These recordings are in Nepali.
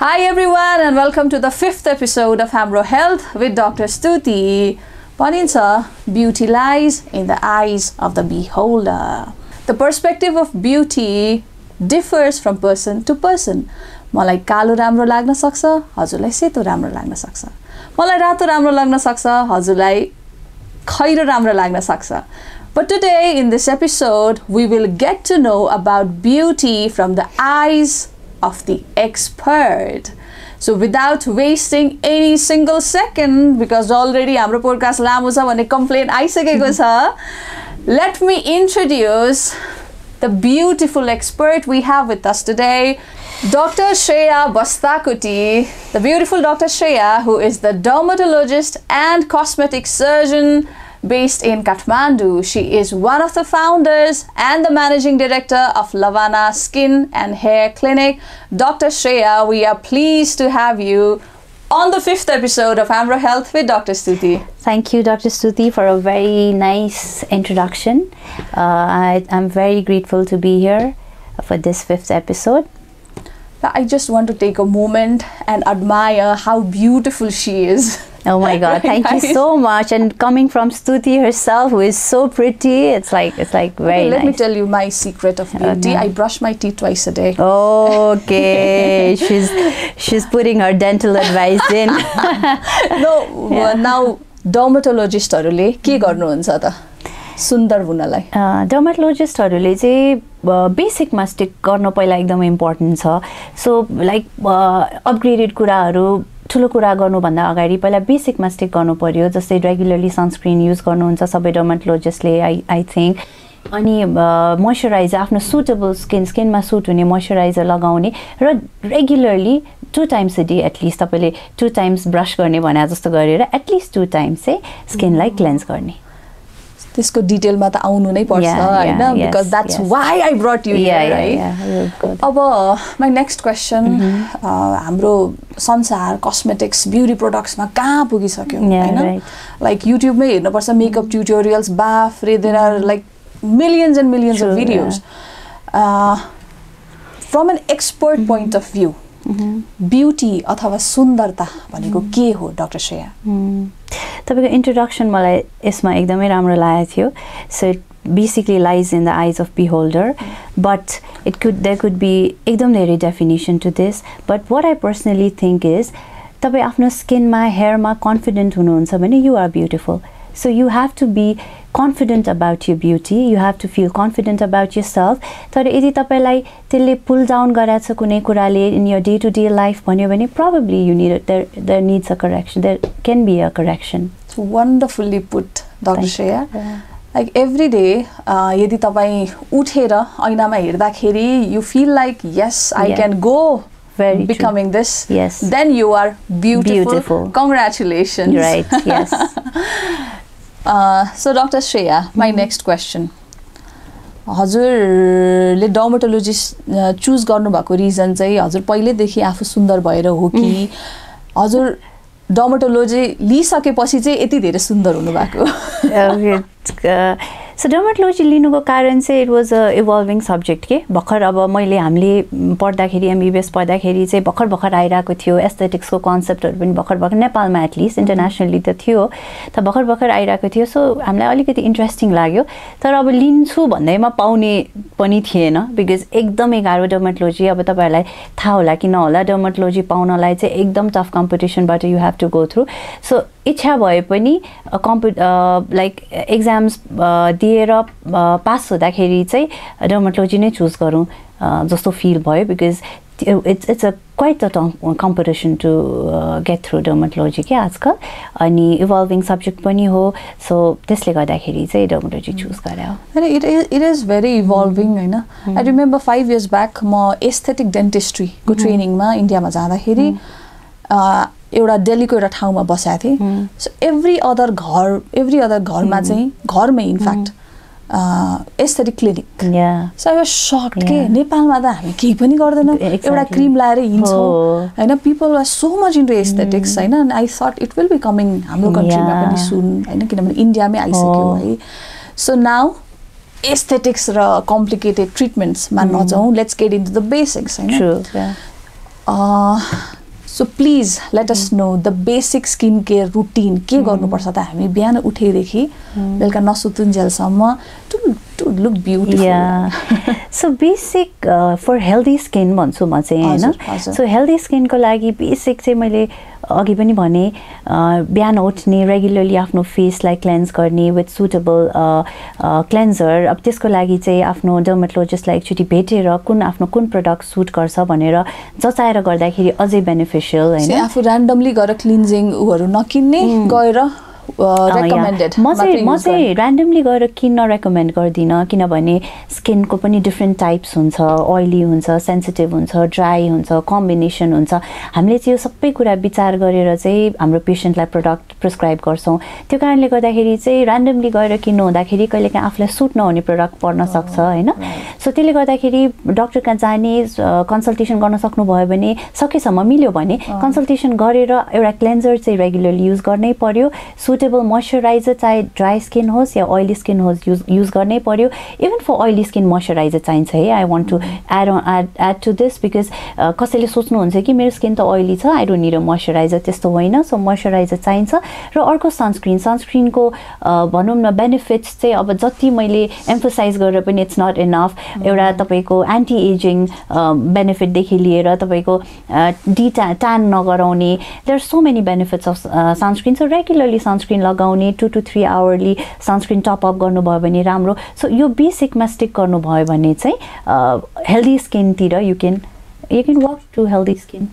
Hi everyone and welcome to the fifth episode of Hamro Health with Dr. Stuti. Paninsa, beauty lies in the eyes of the beholder. The perspective of beauty differs from person to person. मलाई कालो राम्रो लाग्न सक्छ हजुरलाई सेतो राम्रो लाग्न सक्छ मलाई रातो राम्रो लाग्न सक्छ हजुरलाई खैरो राम्रो लाग्न सक्छ But today in this episode we will get to know about beauty from the eyes of the expert. So without wasting any single second because already हाम्रो पोडकास्ट लामो छ भन्ने कम्प्लेन आइसकेको छ let me introduce the beautiful expert we have with us today Dr. Shreya Bastakuti, the beautiful Dr. Shreya, who is the dermatologist and cosmetic surgeon based in Kathmandu. She is one of the founders and the managing director of Lavana Skin and Hair Clinic. Dr. Shreya, we are pleased to have you on the fifth episode of Amra Health with Dr. Stuti. Thank you, Dr. Stuti, for a very nice introduction. Uh, I, I'm very grateful to be here for this fifth episode. I just want to take a moment and admire how beautiful she is. Oh my God! Thank you Nice. so much. And coming from Stuti herself, who is so pretty, it's like it's like very Okay, let me nice. tell you my secret of beauty. no. I brush my teeth twice a day. Okay, she's she's putting her dental advice in. No now डर्मटोलोजिस्टहरूले के गर्नुहुन्छ त सुन्दर हुनलाई। डर्माटोलोजिस्टहरूले चाहिँ बेसिकमा स्टिक गर्न पहिला एकदमै इम्पोर्टेन्ट छ। सो लाइक अपग्रेडेड कुराहरू ठुलो कुरा गर्नुभन्दा अगाडि पहिला बेसिकमा स्टिक गर्नु पऱ्यो जस्तै रेगुलरली सनस्क्रिन युज गर्नुहुन्छ सबै डर्माटोलोजिस्टले आई आई थिङ्क अनि मोइस्चराइजर आफ्नो सुटेबल स्किन स्किनमा सुट हुने मोइस्चराइजर लगाउने र regularly two times a day at least तपाईँले टु टाइम्स ब्रस गर्ने भने जस्तो गरेर एटलिस्ट टु टाइम्स चाहिँ स्किनलाई क्लेन्स गर्ने। त्यसको डिटेलमा त आउनु नै पर्छ होइन because that's. Why I brought you है. अब माई नेक्स्ट क्वेसन हाम्रो संसार कस्मेटिक्स ब्युटी प्रडक्ट्समा कहाँ पुगिसक्यो होइन. लाइक युट्युबमै हेर्नुपर्छ makeup tutorials बाफ्रे there are like millions and millions of videos from an expert point of view beauty अथवा सुन्दरता भनेको के हो डक्टर श्रेया. तपाईँको इन्ट्रोडक्सन मलाई यसमा एकदमै राम्रो लागेको थियो। So it basically lies in the eyes of beholder but it could there could be एकदम धेरै definition to this but what I personally think is तपाईँ आफ्नो स्किनमा हेयरमा कन्फिडेन्ट हुनुहुन्छ भने you are beautiful so you have to be confident about you beauty you have to feel confident about yourself तर यदि तपाईँलाई त्यसले पुल डाउन गराएको छ कुनै कुराले in your day to day life भन्यो भने probably you need there there needs a correction there can be a correction wonderfully put doctor Thank you. Shreya like every day यदि तपाईँ उठेर ऐनामा हेर्दाखेरि you feel like yes I Yeah. Can go Very true. Becoming this Yes. Then you are beautiful Beautiful. Congratulation right yes so doctor Shreya my next question हजुरले डर्मोटोलोजिस्ट चुज गर्नुभएको रिजन चाहिँ हजुर पहिल्यैदेखि आफू सुन्दर भएर हो कि हजुर डर्मोटोलोजी लिइसकेपछि चाहिँ यति धेरै सुन्दर हुनुभएको? सो डर्माटोलोजी लिनुको कारण चाहिँ it was a evolving subject के? भर्खर अब मैले हामीले पढ्दाखेरि एमबिबिएस पढ्दाखेरि चाहिँ भर्खर भर्खर आइरहेको थियो। एस्थेटिक्सको कन्सेप्टहरू पनि भर्खर भर्खर नेपालमा एटलिस्ट इन्टरनेसनली त थियो। त भर्खर भर्खर आइरहेको थियो। सो हामीलाई अलिकति इन्ट्रेस्टिङ लाग्यो। तर अब लिन्छु भन्दैमा पाउने पनि थिएन। बिकज एकदमै गाह्रो डर्माटोलोजी। अब तपाईँहरूलाई थाहा होला कि नहोला डर्माटोलोजी पाउनलाई चाहिँ एकदम tough कम्पिटिसनबाट you have to go through so इच्छा भए पनि कम्पि लाइक एक्जाम्स दिएर पास हुँदाखेरि चाहिँ डर्माटोलोजी नै चुज गरौँ जस्तो फिल भयो because it's it's a quite a competition to get through dermatology के आजकल। अनि इभल्भिङ सब्जेक्ट पनि हो सो त्यसले गर्दाखेरि चाहिँ डर्माटोलोजी चुज गरेँ हो होइन it is it is very evolving होइन? I remember five years back म एस्थेटिक डेन्टिस्ट्रीको ट्रेनिङमा इन्डियामा जाँदाखेरि अ, एउटा दिल्लीको एउटा ठाउँमा बसेको थिएँ। सो एभ्री अदर घर एभ्री अदर घरमा चाहिँ घरमै in fact aesthetic clinic so I was sucked के. नेपालमा त हामी केही पनि गर्दैनौँ. एउटा क्रिम लाएर हिँड्छौँ। होइन people are so much into aesthetics होइन I thought it will be coming हाम्रो कन्ट्रीमा. पनि सुन होइन किनभने इन्डियामै आइसक्यो हो। सो नाउ एस्थेटिक्स र कम्प्लिकेटेड ट्रिटमेन्ट्समा नजाउँ। Let's get into the basics होइन so please let us know the basic skin care routine के गर्नुपर्छ त हामी बिहान उठेदेखि बेलुका नसुतुन्जेलसम्म to to look beautiful yeah so basic for healthy skin भन्छु म चाहिँ होइन। सो हेल्दी स्किनको लागि बेसिक चाहिँ मैले अघि पनि भने बिहान उठ्ने रेगुलरली आफ्नो फेसलाई क्लेन्स गर्ने विथ सुटेबल क्लेन्जर अब त्यसको लागि चाहिँ आफ्नो डर्मेटोलोजिस्टलाई एकचोटि भेटेर कुन आफ्नो कुन प्रडक्ट सुट गर्छ भनेर जचाएर गर्दाखेरि अझै बेनिफिसियल होइन? आफू ऱ्यान्डमली गएर क्लिन्जिङ उहरू नकिन्ने गएर म चाहिँ म चाहिँ ऱ्यान्डमली गएर किन्न रेकमेन्ड गर्दिनँ किनभने स्किनको पनि डिफ्रेन्ट टाइप्स हुन्छ ओइली हुन्छ सेन्सिटिभ हुन्छ ड्राई हुन्छ कम्बिनेसन हुन्छ। हामीले चाहिँ यो सबै कुरा विचार गरेर चाहिँ हाम्रो पेसेन्टलाई प्रडक्ट प्रिस्क्राइब गर्छौँ। त्यो कारणले गर्दाखेरि चाहिँ ऱ्यान्डमली गएर किन्नु हुँदाखेरि कहिलेकाहीँ आफूलाई सुट नहुने प्रडक्ट पर्न सक्छ होइन? सो त्यसले गर्दाखेरि डक्टर कहाँ जाने कन्सल्टेसन गर्न सक्नुभयो भने सकेसम्म मिल्यो भने कन्सल्टेसन गरेर एउटा क्लेन्जर चाहिँ रेगुलरली युज गर्नै पर्यो। सुटेबल मोइस्चराइजर चाहे ड्राई स्किन होस् या ओइली स्किन होस् युज युज गर्नै पर्यो। Even for oily skin moisturiser चाहिन्छ है। I want to add add add to this because कसैले सोच्नुहुन्छ कि मेरो स्किन त ओइली छ I don't need a moisturiser त्यस्तो होइन। सो मोइस्चराइजर चाहिन्छ। र अर्को सनस्क्रिन सनस्क्रिनको भनौँ न बेनिफिट्स चाहिँ अब जति मैले एम्फोसाइज गरेर पनि इट्स नट इनफ एउटा तपाईँको एन्टी एजिङ बेनिफिटदेखि लिएर तपाईँको डी ट्या tan नगराउने। There so many benefits of sunscreen so regularly sunscreen लगाउने two to three hourly sunscreen top up गर्नुभयो भने राम्रो। सो यो बेसिकमा स्टिक गर्नुभयो भने चाहिँ healthy स्किनतिर you can you can work to healthy skin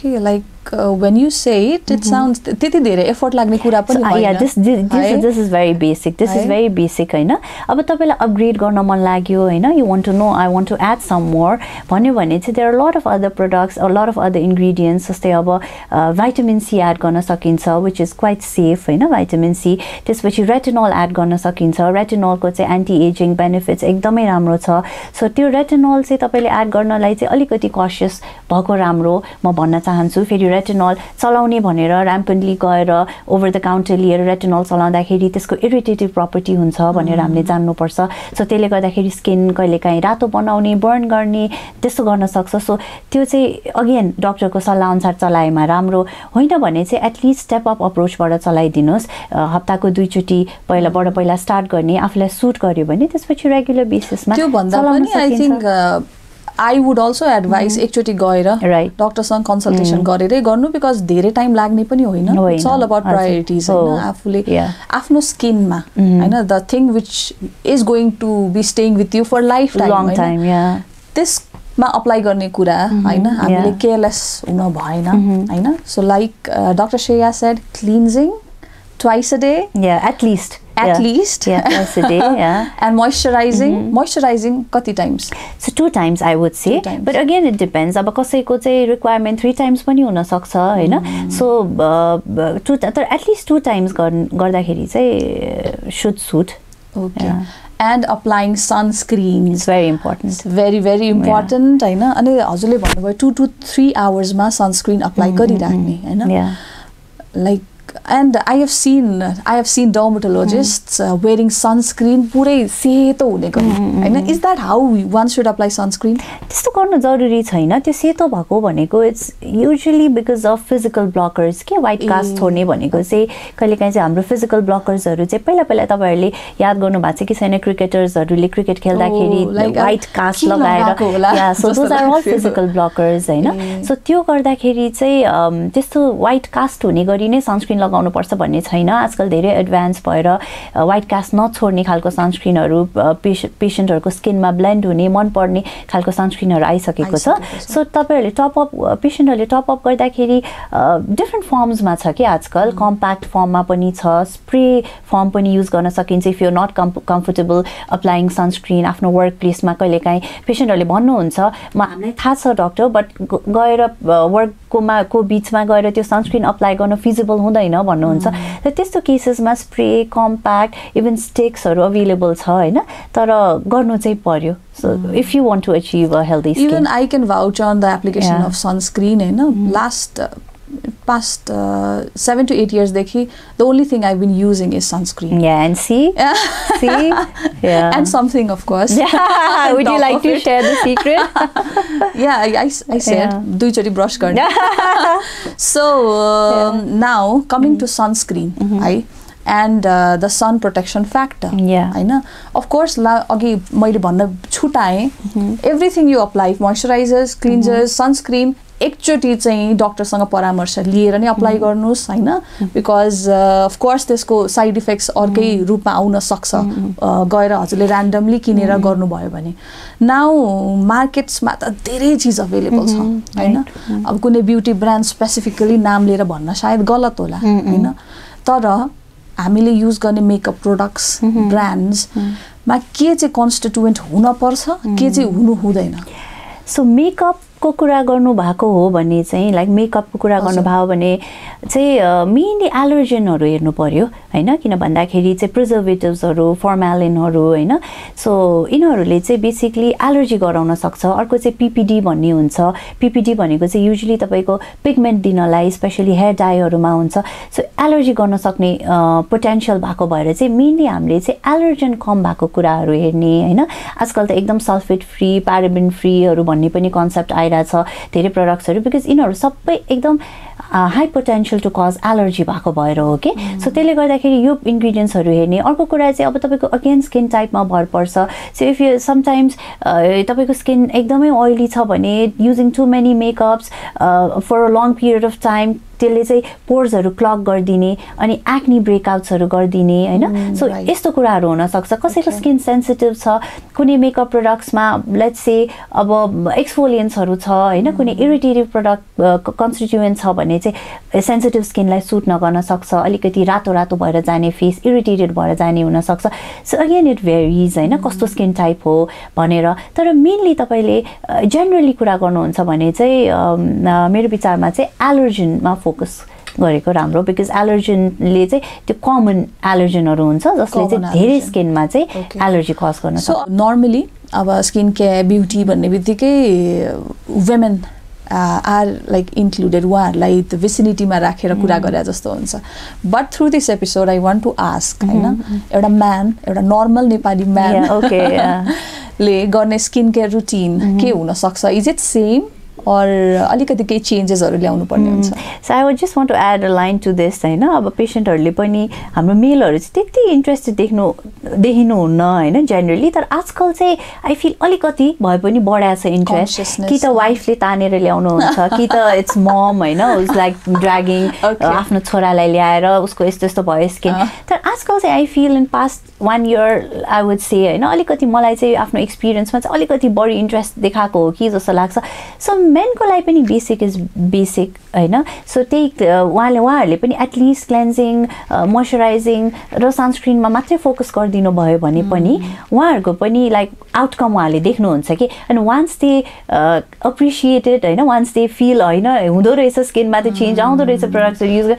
okay like when you say it it sound त्यति धेरै एफोर्ट लाग्ने कुरा पनि this is very basic this is? Very basic होइन? अब तपाईँलाई अपग्रेड गर्न मन लाग्यो होइन? You want to know I want to add some more भन्यो भने चाहिँ there are lot of other products lot of other ingredients जस्तै अब भाइटामिन सी एड गर्न सकिन्छ विच इज क्वाइट सेफ होइन? भाइटामिन सी त्यसपछि रेटिनोल एड गर्न सकिन्छ। रेटिनोलको चाहिँ एन्टी एजिङ बेनिफिट्स एकदमै राम्रो छ। सो त्यो रेटिनोल चाहिँ तपाईँले एड गर्नलाई चाहिँ अलिकति कसियस भएको राम्रो म भन्न चाहन्छु फेरि रेटिनोल चलाउने भनेर ऱ्याम्पन्टली गएर ओभर द काउन्टर लिएर रेटिनोल चलाउँदाखेरि त्यसको इरिटेटिभ प्रपर्टी हुन्छ भनेर हामीले जान्नुपर्छ। सो त्यसले गर्दाखेरि स्किन कहिलेकाहीँ रातो बनाउने बर्न गर्ने त्यस्तो गर्न सक्छ। सो त्यो चाहिँ अगेन डक्टरको सल्लाहअनुसार चलाएमा राम्रो होइन भने चाहिँ एटलिस्ट स्टेप अप अप्रोचबाट चलाइदिनुहोस्। हप्ताको दुईचोटि पहिलाबाट पहिला स्टार्ट गर्ने आफूलाई सुट गर्यो भने त्यसपछि regular बेसिसमा I. Think I would also advice एकचोटि गएर. डक्टरसँग कन्सल्टेसन गरेरै गर्नु बिकज धेरै टाइम लाग्ने पनि होइन। It's all about. प्रायोरिटिज. होइन। आफूले. आफ्नो स्किनमा होइन। The thing which is going to be staying with you for life long time त्यसमा अप्लाई गर्ने कुरा होइन। हामीले. केयरलेस हुन भएन होइन। So like doctor Shreya said cleansing twice a day at least at least yeah, twice a day yeah and moisturizing moisturizing कति times So two times I would say, Two times. but again it depends. अब कसैको चाहिँ रिक्वायरमेन्ट थ्री टाइम्स पनि हुनसक्छ होइन सो टु तर एटलिस्ट टु टाइम्स गर्दाखेरि चाहिँ should suit okay Yeah. and applying sunscreens it's very important very very important होइन अनि हजुरले भन्नुभयो टु टु थ्री आवर्समा सनस्क्रिन अप्लाई गरिराख्ने होइन like and I have seen I have seen dermatologist wearing sunscreen पुरै सेतो हुने गरी। होइन? Is that how one should apply sunscreen त्यस्तो गर्नु जरुरी छैन। त्यो सेतो भएको भनेको it's usually because of physical blockers के वाइट कास्ट छोड्ने भनेको चाहिँ कहिलेकाहीँ चाहिँ हाम्रो फिजिकल ब्लकर्सहरू चाहिँ पहिला पहिला तपाईँहरूले याद गर्नु भएको छ कि छैन क्रिकेटर्सहरूले क्रिकेट Oh, खेल्दाखेरि वाइट कास्ट किन लगाएको होला? लगाएर सो जस्तो दोज आर अल लाग्थ्यो। फिजिकल ब्लकर्स होइन। सो त्यो गर्दाखेरि चाहिँ अम, त्यस्तो वाइट कास्ट हुने गरी नै सनस्क्रिन लगाउनुपर्छ भन्ने छैन। आजकल धेरै एडभान्स भएर वाइट कास्ट नछोड्ने खालको सनस्क्रिनहरू पेसेन्टहरूको स्किनमा ब्लेन्ड हुने मनपर्ने खालको सनस्क्रिनहरू आइसकेको छ। आइसकेको छ। सो तपाईँहरूले टपअप पेसेन्टहरूले टपअप गर्दाखेरि डिफ्रेन्ट फर्म्समा छ कि आजकल? कम्प्याक्ट फर्ममा पनि छ स्प्रे फर्म पनि युज गर्न सकिन्छ। If you not com comfortable applying sunscreen आफ्नो वर्क प्लेसमा कहिलेकाहीँ पेसेन्टहरूले भन्नुहुन्छ। म हामीलाई थाहा छ डक्टर बट गएर वर्ककोमा को बिचमा गएर त्यो सनस्क्रिन अप्लाई गर्न फिजिबल हुँदैन। भन्नुहुन्छ। र त्यस्तो केसेसमा स्प्रे कम्प्याक्ट इभन स्टिक्सहरू अभाइलेबल छ होइन। तर गर्नु चाहिँ पर्यो। So if you want to achieve a healthy Even स्किन I can vouch on the application Yeah. of sunscreen. You know, last uh, past uh, seven to eight years, dekhi the only thing I've been using is sunscreen. Yeah, and see, see, Yeah. and something, of course. on Would you top like of to it. share the secret? Yeah, I, I, I said Yeah. दुईचोटि brush गर्ने so um, now coming to sunscreen है and uh, the sun protection factor Yeah. होइन of course ला अघि मैले भन्न छुटाएँ everything you apply moisturisers cleansers sunscreen एकचोटि चाहिँ डक्टरसँग परामर्श लिएर नै अप्लाई गर्नुहोस् होइन? बिकज अफकोर्स त्यसको साइड इफेक्ट्स अर्कै रूपमा आउन सक्छ। uh, गएर हजुरले ऱ्यान्डमली किनेर गर्नुभयो भने। नाउ मार्केट्समा त धेरै चिज अभाइलेबल छ होइन? अब कुनै ब्युटी ब्रान्ड स्पेसिफिकली नाम लिएर भन्न सायद गलत होला होइन? तर हामीले युज गर्ने मेकअप प्रोडक्ट्स ब्रान्ड्समा के चाहिँ कन्स्टिट्युएन्ट हुनपर्छ के चाहिँ हुनु हुँदैन? सो मेकअपको कुरा गर्नु भएको हो भने चाहिँ लाइक मेकअपको कुरा गर्नुभयो भने चाहिँ मेनली एलर्जेनहरू हेर्नु पऱ्यो होइन? किन भन्दाखेरि चाहिँ प्रिजर्भेटिभ्सहरू फर्मालिनहरू होइन? सो यिनीहरूले चाहिँ बेसिकली एलर्जी गराउन सक्छ। अर्को चाहिँ पिपिडी भन्ने हुन्छ। पिपिडी भनेको चाहिँ युजली तपाईँको पिगमेन्ट दिनलाई स्पेसली हेयर डाईहरूमा हुन्छ। सो एलर्जी गर्न सक्ने पोटेन्सियल भएको भएर चाहिँ मेनली हामीले चाहिँ एलर्जन कम भएको कुराहरू हेर्ने होइन? आजकल त एकदम सल्फेट फ्री प्याराबिन फ्रीहरू भन्ने पनि कन्सेप्ट आइरहेछ धेरै प्रडक्ट्सहरू बिकज यिनीहरू सबै एकदम high potential to cause allergy भएको भएर हो कि सो त्यसले गर्दाखेरि यो इन्ग्रिडियन्ट्सहरू हेर्ने। अर्को कुरा चाहिँ अब तपाईँको अगेन स्किन टाइपमा भर पर्छ। सो इफ यु समटाइम्स तपाईँको स्किन एकदमै ओइली छ भने using too many makeups for a long period of time त्यसले चाहिँ पोर्सहरू क्लक गरिदिने अनि एक्नी ब्रेकआउट्सहरू गरिदिने होइन? So right. यस्तो कुराहरू हुनसक्छ कसैको स्किन सेन्सिटिभ छ कुनै मेकअप प्रडक्ट्समा लेट्स से अब एक्सफोलियन्सहरू छ होइन? कुनै इरिटेटिभ प्रडक्ट कन्स्टिट्युएन्ट छ भने चाहिँ सेन्सिटिभ स्किनलाई सुट नगर्न सक्छ। अलिकति रातो रातो भएर जाने फेस इरिटेटेड भएर जाने हुनसक्छ सो अगेन इट भेरिज होइन? कस्तो स्किन टाइप हो भनेर। तर मेनली तपाईँले जेनरली कुरा गर्नुहुन्छ भने चाहिँ मेरो विचारमा चाहिँ एलर्जिनमा फोकस गरेको राम्रो बिकज एलर्जनले चाहिँ त्यो कमन एलर्जनहरू हुन्छ जसले चाहिँ धेरै. स्किनमा चाहिँ. एलर्जी कज गर्न सो सक्छ। नर्मली अब स्किन केयर ब्युटी भन्ने बित्तिकै वुमेन आर लाइक इन्क्लुडेड उहाँहरूलाई त्यो भिसिनिटीमा राखेर कुरा गरे जस्तो हुन्छ। But through this episode I want to ask होइन? एउटा म्यान एउटा नर्मल नेपाली म्यान. ले गर्ने स्किन केयर रुटिन के हुनसक्छ? इज इट सेम अर अलिकति केही चेन्जेसहरू ल्याउनु पर्ने हुन्छ। So I would just want to add a line to this होइन? अब पेसेन्टहरूले पनि हाम्रो मेलहरू चाहिँ त्यति इन्ट्रेस्टेड देख्नु देखिनुहुन्न होइन जेनरली तर आजकल चाहिँ आई फिल अलिकति भए पनि बढाएको छ इन्ट्रेस्ट. कि त वाइफले तानेर ल्याउनुहुन्छ कि त इट्स मम होइन? Was like dragging. आफ्नो छोरालाई ल्याएर उसको यस्तो यस्तो भयो स्किन। तर आजकल चाहिँ I feel in past one year I would say होइन? अलिकति मलाई चाहिँ आफ्नो एक्सपिरियन्समा चाहिँ अलिकति बढी इन्ट्रेस्ट देखाएको हो कि जस्तो लाग्छ। सो मेनको लागि पनि बेसिक इज बेसिक होइन सो त्यही उहाँले उहाँहरूले पनि एटलिस्ट क्लेन्जिङ मोइस्चराइजिङ र सनस्क्रिनमा मात्रै फोकस गरिदिनु भयो भने पनि उहाँहरूको पनि लाइक आउटकम उहाँले देख्नुहुन्छ कि? अनि वान्स दे अप्रिसिएटेड होइन वान्स दे फिल होइन हुँदो रहेछ स्किनमा त्यो चेन्ज आउँदो रहेछ प्रडक्ट्सहरू युज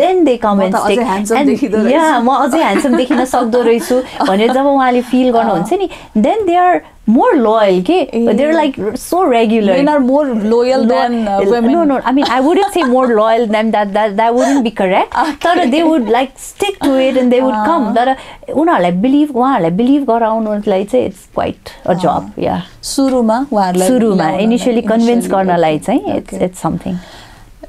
देन दे त रहेछु। या म अझै ह्यान्डसम देखिन सक्दो रहेछु भनेर जब उहाँले फिल गर्नुहुन्छ नि then they are more loyal के they are like so regular men are more loyal than women no, no. I mean, I wouldn't say more loyal than that. That that wouldn't be correct. तर they would like stick to it and they would come. तर उनीहरूलाई बिलिभ उहाँहरूलाई बिलिभ गराउनुलाई चाहिँ इट्स क्वाइट अ जब या सुरुमा उहाँहरूलाई सुरुमा ल्याउनलाई, इनिसियली कन्भिन्स initially, गर्नलाई okay, चाहिँ it's okay. It's something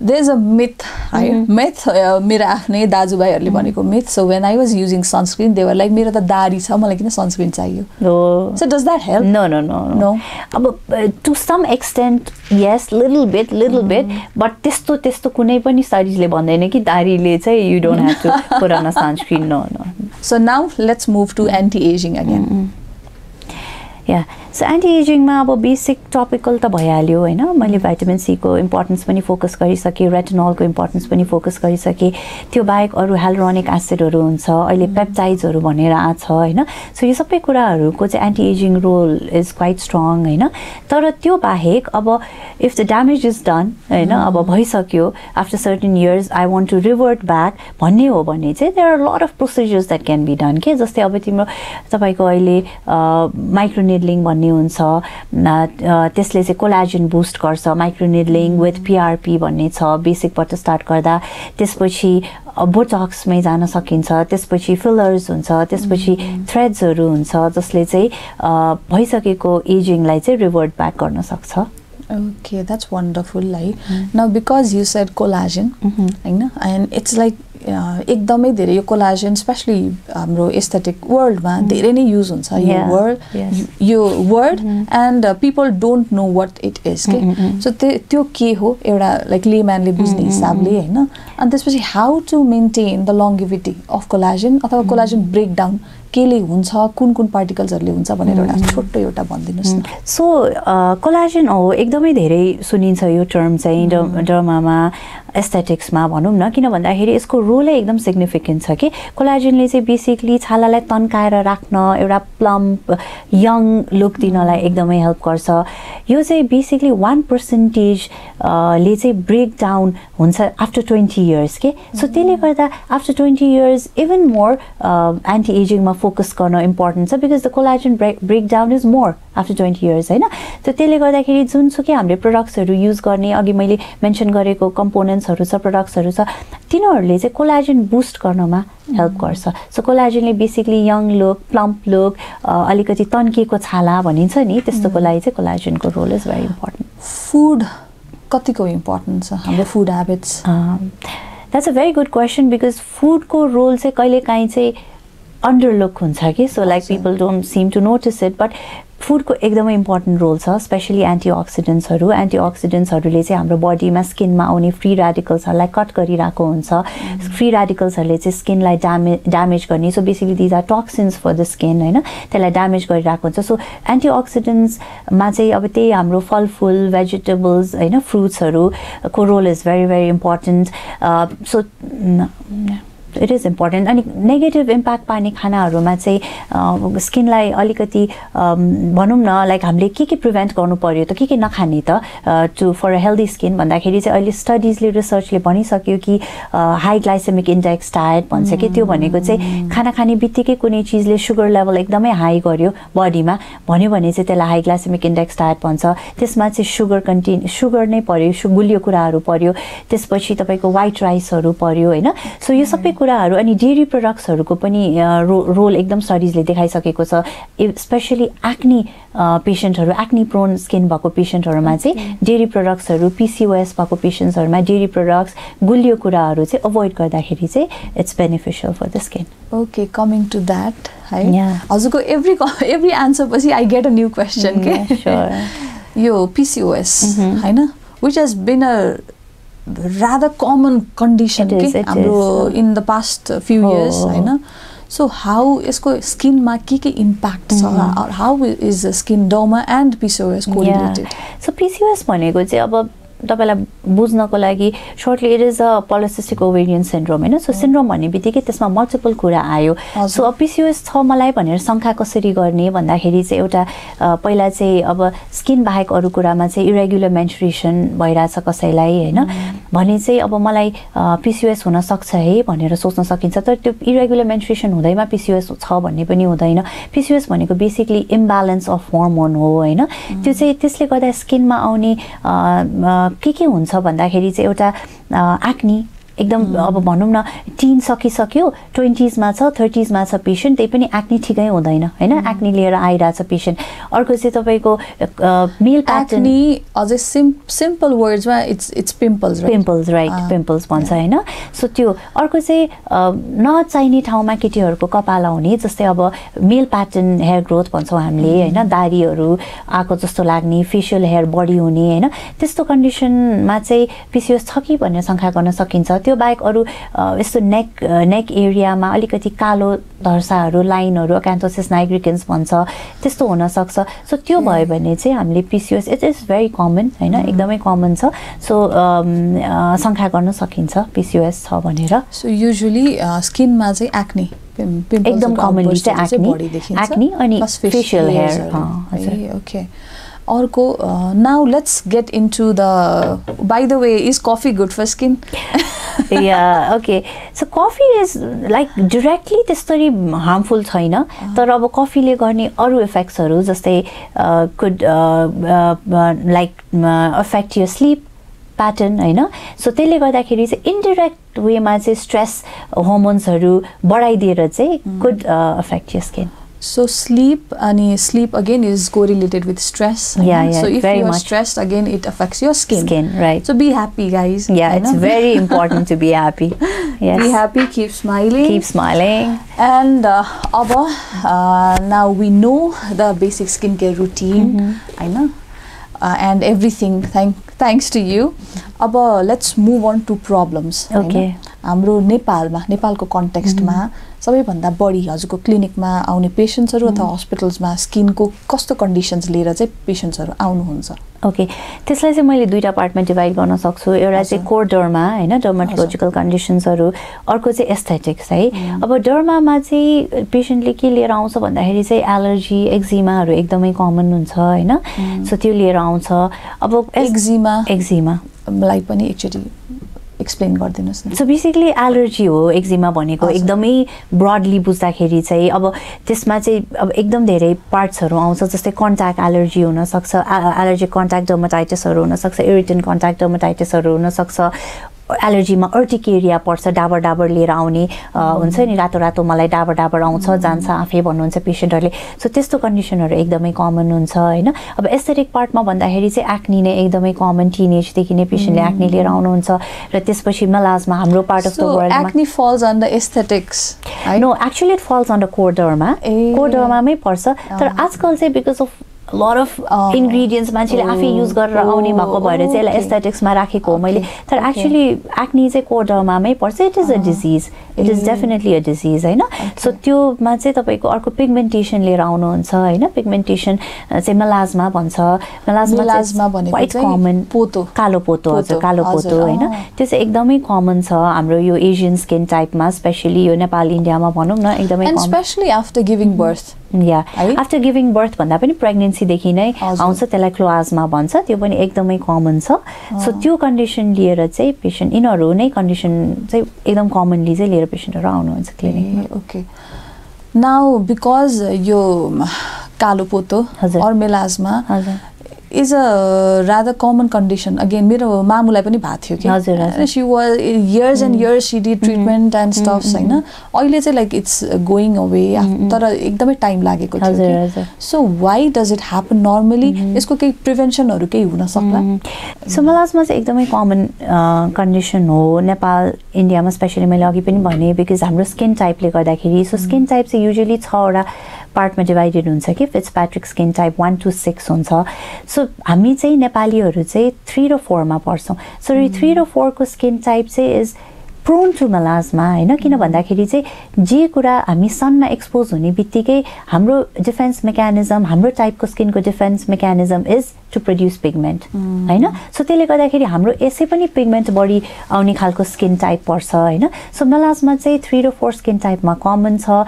there is a myth है मिथ मेरो आफ्नै दाजुभाइहरूले भनेको myth so when I was using sunscreen there like मेरो त दारी छ मलाई किन सनस्क्रिन चाहियो? So does that help No, no, no, no. No? अब to some extent yes little bit little bit but त्यस्तो त्यस्तो कुनै पनि स्टडिजले भन्दैन कि दारीले चाहिँ you don't have to a sunscreen no no so now let's move to anti ageing again yeah so anti एजिङमा अब बेसिक टपिकल त भइहाल्यो होइन मैले भाइटामिन सीको इम्पोर्टेन्स पनि फोकस गरिसकेँ रेटनलको इम्पोर्टेन्स पनि फोकस गरिसकेँ त्यो बाहेक अरू हेलोरोनिक एसिडहरू हुन्छ अहिले पेप्टाइड्सहरू भनेर आएको छ होइन सो यो सबै कुराहरूको चाहिँ anti ageing role is quite strong होइन तर त्यो बाहेक अब if the damage is done होइन अब भइसक्यो after certain years I want to revert back भन्ने हो भने चाहिँ there are lot of procedures that can be done के जस्तै अब तिम्रो तपाईँको अहिले माइक्रोने माइक्रोनिडलिङ भन्ने हुन्छ। न, अ, त्यसले चाहिँ कोलाजन बुस्ट गर्छ माइक्रोनिडलिङ विथ पिआरपी भन्ने छ बेसिकबाट स्टार्ट गर्दा। त्यसपछि बोटक्समै जान सकिन्छ त्यसपछि फिलर्स हुन्छ त्यसपछि थ्रेड्सहरू हुन्छ जसले चाहिँ भइसकेको एजिङलाई चाहिँ रिभर्ट ब्याक गर्न सक्छ। Okay, that's wonderful. Like now, because you said collagen, होइन it's like uh, एकदमै धेरै यो कोलाजन स्पेसली हाम्रो एस्थेटिक वर्ल्डमा धेरै नै युज हुन्छ यो वर्ड. यो word and people don't know what it is के सो त्यो के हो? एउटा लाइक लेम्यानले बुझ्ने हिसाबले होइन? अनि त्यसपछि how to maintain the longevity of collagen अथवा कोलाजन ब्रेकडाउन केले हुन्छ कुन कुन पार्टिकल्सहरूले हुन्छ भनेर एउटा छोटो एउटा भनिदिनुहोस् न। सो कोलाजन हो एकदमै धेरै सुनिन्छ यो टर्म चाहिँ डर्मामा एस्थेटिक्समा भनौँ न किन भन्दाखेरि यसको रोलै एकदम सिग्निफिकेन्ट छ कि कोलाजनले चाहिँ बेसिकली छालालाई तन्काएर राख्न एउटा प्लम्प यङ लुक दिनलाई एकदमै हेल्प गर्छ। यो चाहिँ बेसिकली वान पर्सेन्टेज ले चाहिँ ब्रेक डाउन हुन्छ आफ्टर ट्वेन्टी इयर्स के? सो त्यसले गर्दा after twenty years even more anti एजिङमा focus गर्न इम्पोर्टेन्ट छ because the collagen break break down is more after twenty years होइन? त त्यसले गर्दाखेरि जुनसुकै हामीले प्रडक्ट्सहरू युज गर्ने अघि मैले मेन्सन गरेको कम्पोनेन्ट्सहरू छ प्रडक्ट्सहरू छ तिनीहरूले चाहिँ कोलाजन बुस्ट गर्नमा हेल्प गर्छ। So कोलाजनले basically young look plump look अलिकति तन्किएको छाला भनिन्छ नि त्यस्तोको लागि चाहिँ कोलाजनको role is very important food कतिको इम्पोर्टेन्ट छ? हाम्रो food habits that's a very good question because फुडको रोल चाहिँ कहिलेकाहीँ चाहिँ अन्डरलुक हुन्छ कि? So like. People don't seem to notice it but फुडको एकदमै इम्पोर्टेन्ट रोल छ स्पेसली एन्टिअक्सिडेन्ट्सहरू एन्टिअक्सिडेन्ट्सहरूले चाहिँ हाम्रो बडीमा स्किनमा आउने फ्री रेडिकल्सहरूलाई कट गरिरहेको हुन्छ। फ्री रेडिकल्सहरूले चाहिँ स्किनलाई ड्यामे ड्यामेज गर्ने। So basically these are toxins for the skin होइन? त्यसलाई ड्यामेज गरिरहेको हुन्छ। सो एन्टिअक्सिडेन्ट्समा चाहिँ अब त्यही हाम्रो फलफुल भेजिटेबल्स होइन फ्रुट्सहरूको role is very very important so it is important अनि नेगेटिभ इम्प्याक्ट पार्ने खानाहरूमा चाहिँ स्किनलाई अलिकति भनौँ न लाइक हामीले के के प्रिभेन्ट गर्नु पर्यो त के के नखाने त to for a healthy skin भन्दाखेरि चाहिँ अहिले स्टडिजले रिसर्चले भनिसक्यो कि हाई ग्लाइसेमिक इन्डेक्स डायट भन्छ कि त्यो भनेको चाहिँ खाना खाने बित्तिकै कुनै चिजले सुगर लेभल एकदमै हाई गर्यो बडीमा भन्यो भने चाहिँ त्यसलाई हाई ग्लाइसेमिक इन्डेक्स डायट भन्छ। त्यसमा चाहिँ सुगर कन्टेन सुगर नै पर्यो सु गुलियो कुराहरू पर्यो। त्यसपछि तपाईँको वाइट राइसहरू पर्यो होइन? सो यो सबै कुराहरू अनि डेरी प्रडक्ट्सहरूको पनि रो रोल एकदम स्टडिजले देखाइसकेको छ। स्पेसली एक्नी पेसेन्टहरू एक्नी प्रोन स्किन भएको पेसेन्टहरूमा चाहिँ डेरी प्रडक्ट्सहरू पिसिओएस भएको पेसेन्ट्सहरूमा डेरी प्रडक्ट्स गुलियो कुराहरू चाहिँ अभोइड गर्दाखेरि चाहिँ it's beneficial for the skin okay coming to that है. हजुरको एभ्री एभ्री आन्सर पछि I get a new question के. यो पिसिओएस होइन? Which has been a rather common condition It is, के it हाम्रो. In the past few years होइन? सो हाउ यसको स्किनमा के के इम्प्याक्ट छ? How is skin Doma and PCOS correlated so PCOS भनेको चाहिँ अब तपाईँलाई बुझ्नको लागि shortly it is a polycystic ovarian syndrome होइन? सो सिन्ड्रोम भन्ने बित्तिकै त्यसमा मल्टिपल कुरा आयो। सो अब पिसिओएस छ मलाई भनेर शङ्का कसरी गर्ने भन्दाखेरि चाहिँ एउटा पहिला चाहिँ अब स्किन बाहेक अरू कुरामा चाहिँ इरेगुलर मेन्सुरेसन भइरहेछ कसैलाई होइन? भने चाहिँ अब मलाई पिसिओएस हुनसक्छ है भनेर सोच्न सकिन्छ। तर त्यो इरेगुलर मेन्सुरेसन हुँदैमा पिसिओएस छ भन्ने पनि हुँदैन। पिसिओएस भनेको बेसिकली इम्ब्यालेन्स अफ हर्मोन हो होइन? त्यो चाहिँ त्यसले गर्दा स्किनमा आउने के के हुन्छ भन्दाखेरि चाहिँ एउटा एक्नी एकदम अब भनौँ न टिन सकिसक्यो ट्वेन्टिजमा छ थर्टिजमा छ पेसेन्ट त्यही पनि एक्नी ठिकै हुँदैन होइन? एक्नी लिएर आइरहेछ पेसेन्ट। अर्को चाहिँ तपाईँको मेल एक्नी अझै SIM simple वर्ड्समा it's it's pimples pimples right pimples भन्छ होइन? सो त्यो अर्को चाहिँ नचाहिने ठाउँमा केटीहरूको कपाल आउने जस्तै अब मेल प्याटर्न हेयर ग्रोथ भन्छौँ हामीले होइन? दारीहरू आएको जस्तो लाग्ने फेसियल हेयर बढी हुने होइन? त्यस्तो कन्डिसनमा चाहिँ पिसिओस छ कि भन्ने शङ्का गर्न सकिन्छ? त्यो बाहेक अरू यस्तो नेक नेक एरियामा अलिकति कालो धर्साहरू लाइनहरू क्यान्थोसिस नाइग्रिकेन्स भन्छ त्यस्तो हुनसक्छ सो त्यो भयो भने चाहिँ हामीले PCOS it is very common होइन? एकदमै कमन छ। सो शङ्का गर्न सकिन्छ पिसिओएस छ भनेर। सो युजली स्किनमा चाहिँ एक्नी एकदम commonly चाहिँ acne, acne अनि facial hair, अँ, हजुर। ओके अर्को now let's get into the by the way is coffee good for skin yeah okay so coffee is like directly त्यसरी हार्मफुल छैन तर अब कफीले गर्ने अरू इफेक्ट्सहरू जस्तै कुड लाइक अफेक्ट यो स्लिप प्याटर्न होइन सो त्यसले गर्दाखेरि चाहिँ इन्डिरेक्ट वेमा चाहिँ स्ट्रेस हर्मोन्सहरू बढाइदिएर चाहिँ कुड अफेक्ट यो skin So sleep and sleep again is correlated with stress. Yeah, yeah, So if very you are much. stressed, again it affects your skin. Skin, right. So be happy, guys. Yeah, you it's know? very important to be happy. Yes. Be happy, keep smiling. Keep smiling. And uh, Abba, uh, now we know the basic skincare routine. Mm-hmm. I know. Uh, and everything thank thanks to you अब let's move on to problems Okay. हाम्रो नेपालमा नेपालको कन्टेक्स्टमा सबैभन्दा बढी हजुरको क्लिनिकमा आउने पेसेन्ट्सहरू अथवा हस्पिटल्समा स्किनको कस्तो कन्डिसन्स लिएर चाहिँ पेसेन्ट्सहरू आउनुहुन्छ? ओके त्यसलाई चाहिँ मैले दुईवटा पार्टमा डिभाइड गर्न सक्छु। एउटा चाहिँ। कोर डर्मा होइन डर्माटोलोजिकल कन्डिसन्सहरू अर्को चाहिँ एस्थेटिक्स है। अब डर्मामा चाहिँ पेसेन्टले के लिएर आउँछ भन्दाखेरि चाहिँ एलर्जी एक्जिमाहरू एकदमै कमन हुन्छ होइन? सो त्यो लिएर आउँछ। अब एक्जिमा एक्जिमा। लाई पनि एकचोटि एक्सप्लेन गरिदिनुहोस् न सो बेसिकली एलर्जी हो एक्जिमा भनेको। एकदमै ब्रडली बुझ्दाखेरि चाहिँ अब त्यसमा चाहिँ अब एकदम धेरै पार्ट्सहरू आउँछ जस्तै कन्ट्याक्ट एलर्जी हुनसक्छ एलर्जी कन्ट्याक्ट डर्माटाइटिसहरू हुनसक्छ इरिटेन्ट कन्ट्याक्ट डर्माटाइटिसहरू हुनसक्छ एलर्जीमा अर्टिकेरिया पर्छ डाबर डाबर लिएर आउने हुन्छ नि रातो रातो मलाई डाबर डाबर आउँछ जान्छ आफै भन्नुहुन्छ पेसेन्टहरूले। सो त्यस्तो कन्डिसनहरू एकदमै कमन हुन्छ होइन? अब एस्थेटिक पार्टमा भन्दाखेरि चाहिँ एक्नी नै एकदमै कमन टिनेजदेखि नै पेसेन्टले एक्नी लिएर आउनुहुन्छ। र त्यसपछि मलाजमा हाम्रो part of the acne falls under aesthetics no actually it falls under Koderma. कोडरमामै पर्छ। तर आजकल चाहिँ because of lot of. Ingredients मान्छेले आफै युज गरेर ओ, आउने भएको भएर चाहिँ यसलाई। एस्थेटिक्समा राखेको हो मैले तर। एक्चुली एक्नी चाहिँ कोडरमामै पर्छ it is a disease it is. Definitely a disease होइन सो त्योमा चाहिँ तपाईँको अर्को पिगमेन्टेसन लिएर आउनुहुन्छ होइन पिगमेन्टेसन चाहिँ मलाजमा भन्छ मेलाजमा कमन पोतो। कालो पोतो हजुर कालो पोतो होइन। त्यो चाहिँ एकदमै कमन छ हाम्रो यो एसियन स्किन टाइपमा स्पेसली यो नेपाल इन्डियामा भनौँ न एकदमै स्पेसली आफ्टर गिभिङ बर्थ या? आफ्टर गिभिङ बर्थ भन्दा पनि प्रेग्नेन्सीदेखि नै। आउँछ त्यसलाई क्लोआजमा भन्छ त्यो पनि एकदमै कमन छ। सो त्यो कन्डिसन लिएर चाहिँ पेसेन्ट यिनीहरू नै कन्डिसन चाहिँ एकदम कमनली चाहिँ लिएर पेसेन्टहरू आउनुहुन्छ क्लिनिकमा ओके नाउ बिकज यो कालो पोतो हजुर। Is a rather common condition again मेरो मामुलाई पनि भएको थियो कि। She was years and years she did treatment and stuffs होइन अहिले चाहिँ लाइक इट्स गोइङ अवे तर एकदमै टाइम लागेको थियो so why does it happen normally यसको केही प्रिभेन्सनहरू केही हुन सक्ला? सो मलाजमा चाहिँ एकदमै कमन कन्डिसन हो। नेपाल इन्डियामा स्पेसली मैले अघि पनि भने बिकज हाम्रो स्किन टाइपले गर्दाखेरि सो स्किन टाइप चाहिँ युजली छवटा पार्टमा डिभाइडेड हुन्छ कि Fitzpatrick skin type one two six हुन्छ। सो हामी चाहिँ नेपालीहरू चाहिँ थ्री र फोरमा पर्छौँ। सो यो थ्री र फोरको स्किन टाइप चाहिँ इज प्रोन टु मलाजमा होइन? किन भन्दाखेरि चाहिँ जे कुरा हामी सनमा एक्सपोज हुने बित्तिकै हाम्रो डिफेन्स मेकानिजम हाम्रो टाइपको स्किनको defence mechanism is to produce pigment होइन? सो त्यसले गर्दाखेरि हाम्रो यसै पनि पिगमेन्ट बढी आउने खालको स्किन टाइप पर्छ होइन? सो मलाजमा चाहिँ थ्री र फोर स्किन टाइपमा कमन छ।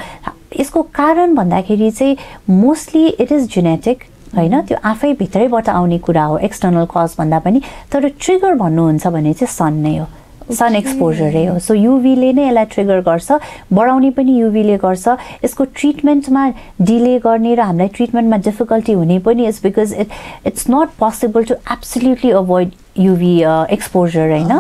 यसको कारण भन्दाखेरि चाहिँ मोस्टली इट इज जेनेटिक होइन? त्यो आफै भित्रैबाट आउने कुरा हो एक्सटर्नल कज भन्दा पनि। तर ट्रिगर भन्नुहुन्छ भने चाहिँ सन नै हो। सन एक्सपोजरै हो। सो युभीले नै यसलाई ट्रिगर गर्छ बढाउने पनि युभीले गर्छ। यसको ट्रिटमेन्टमा डिले गर्ने र हामीलाई ट्रिटमेन्टमा डिफिकल्टी हुने पनि is because it it's not possible to absolutely avoid UV exposure होइन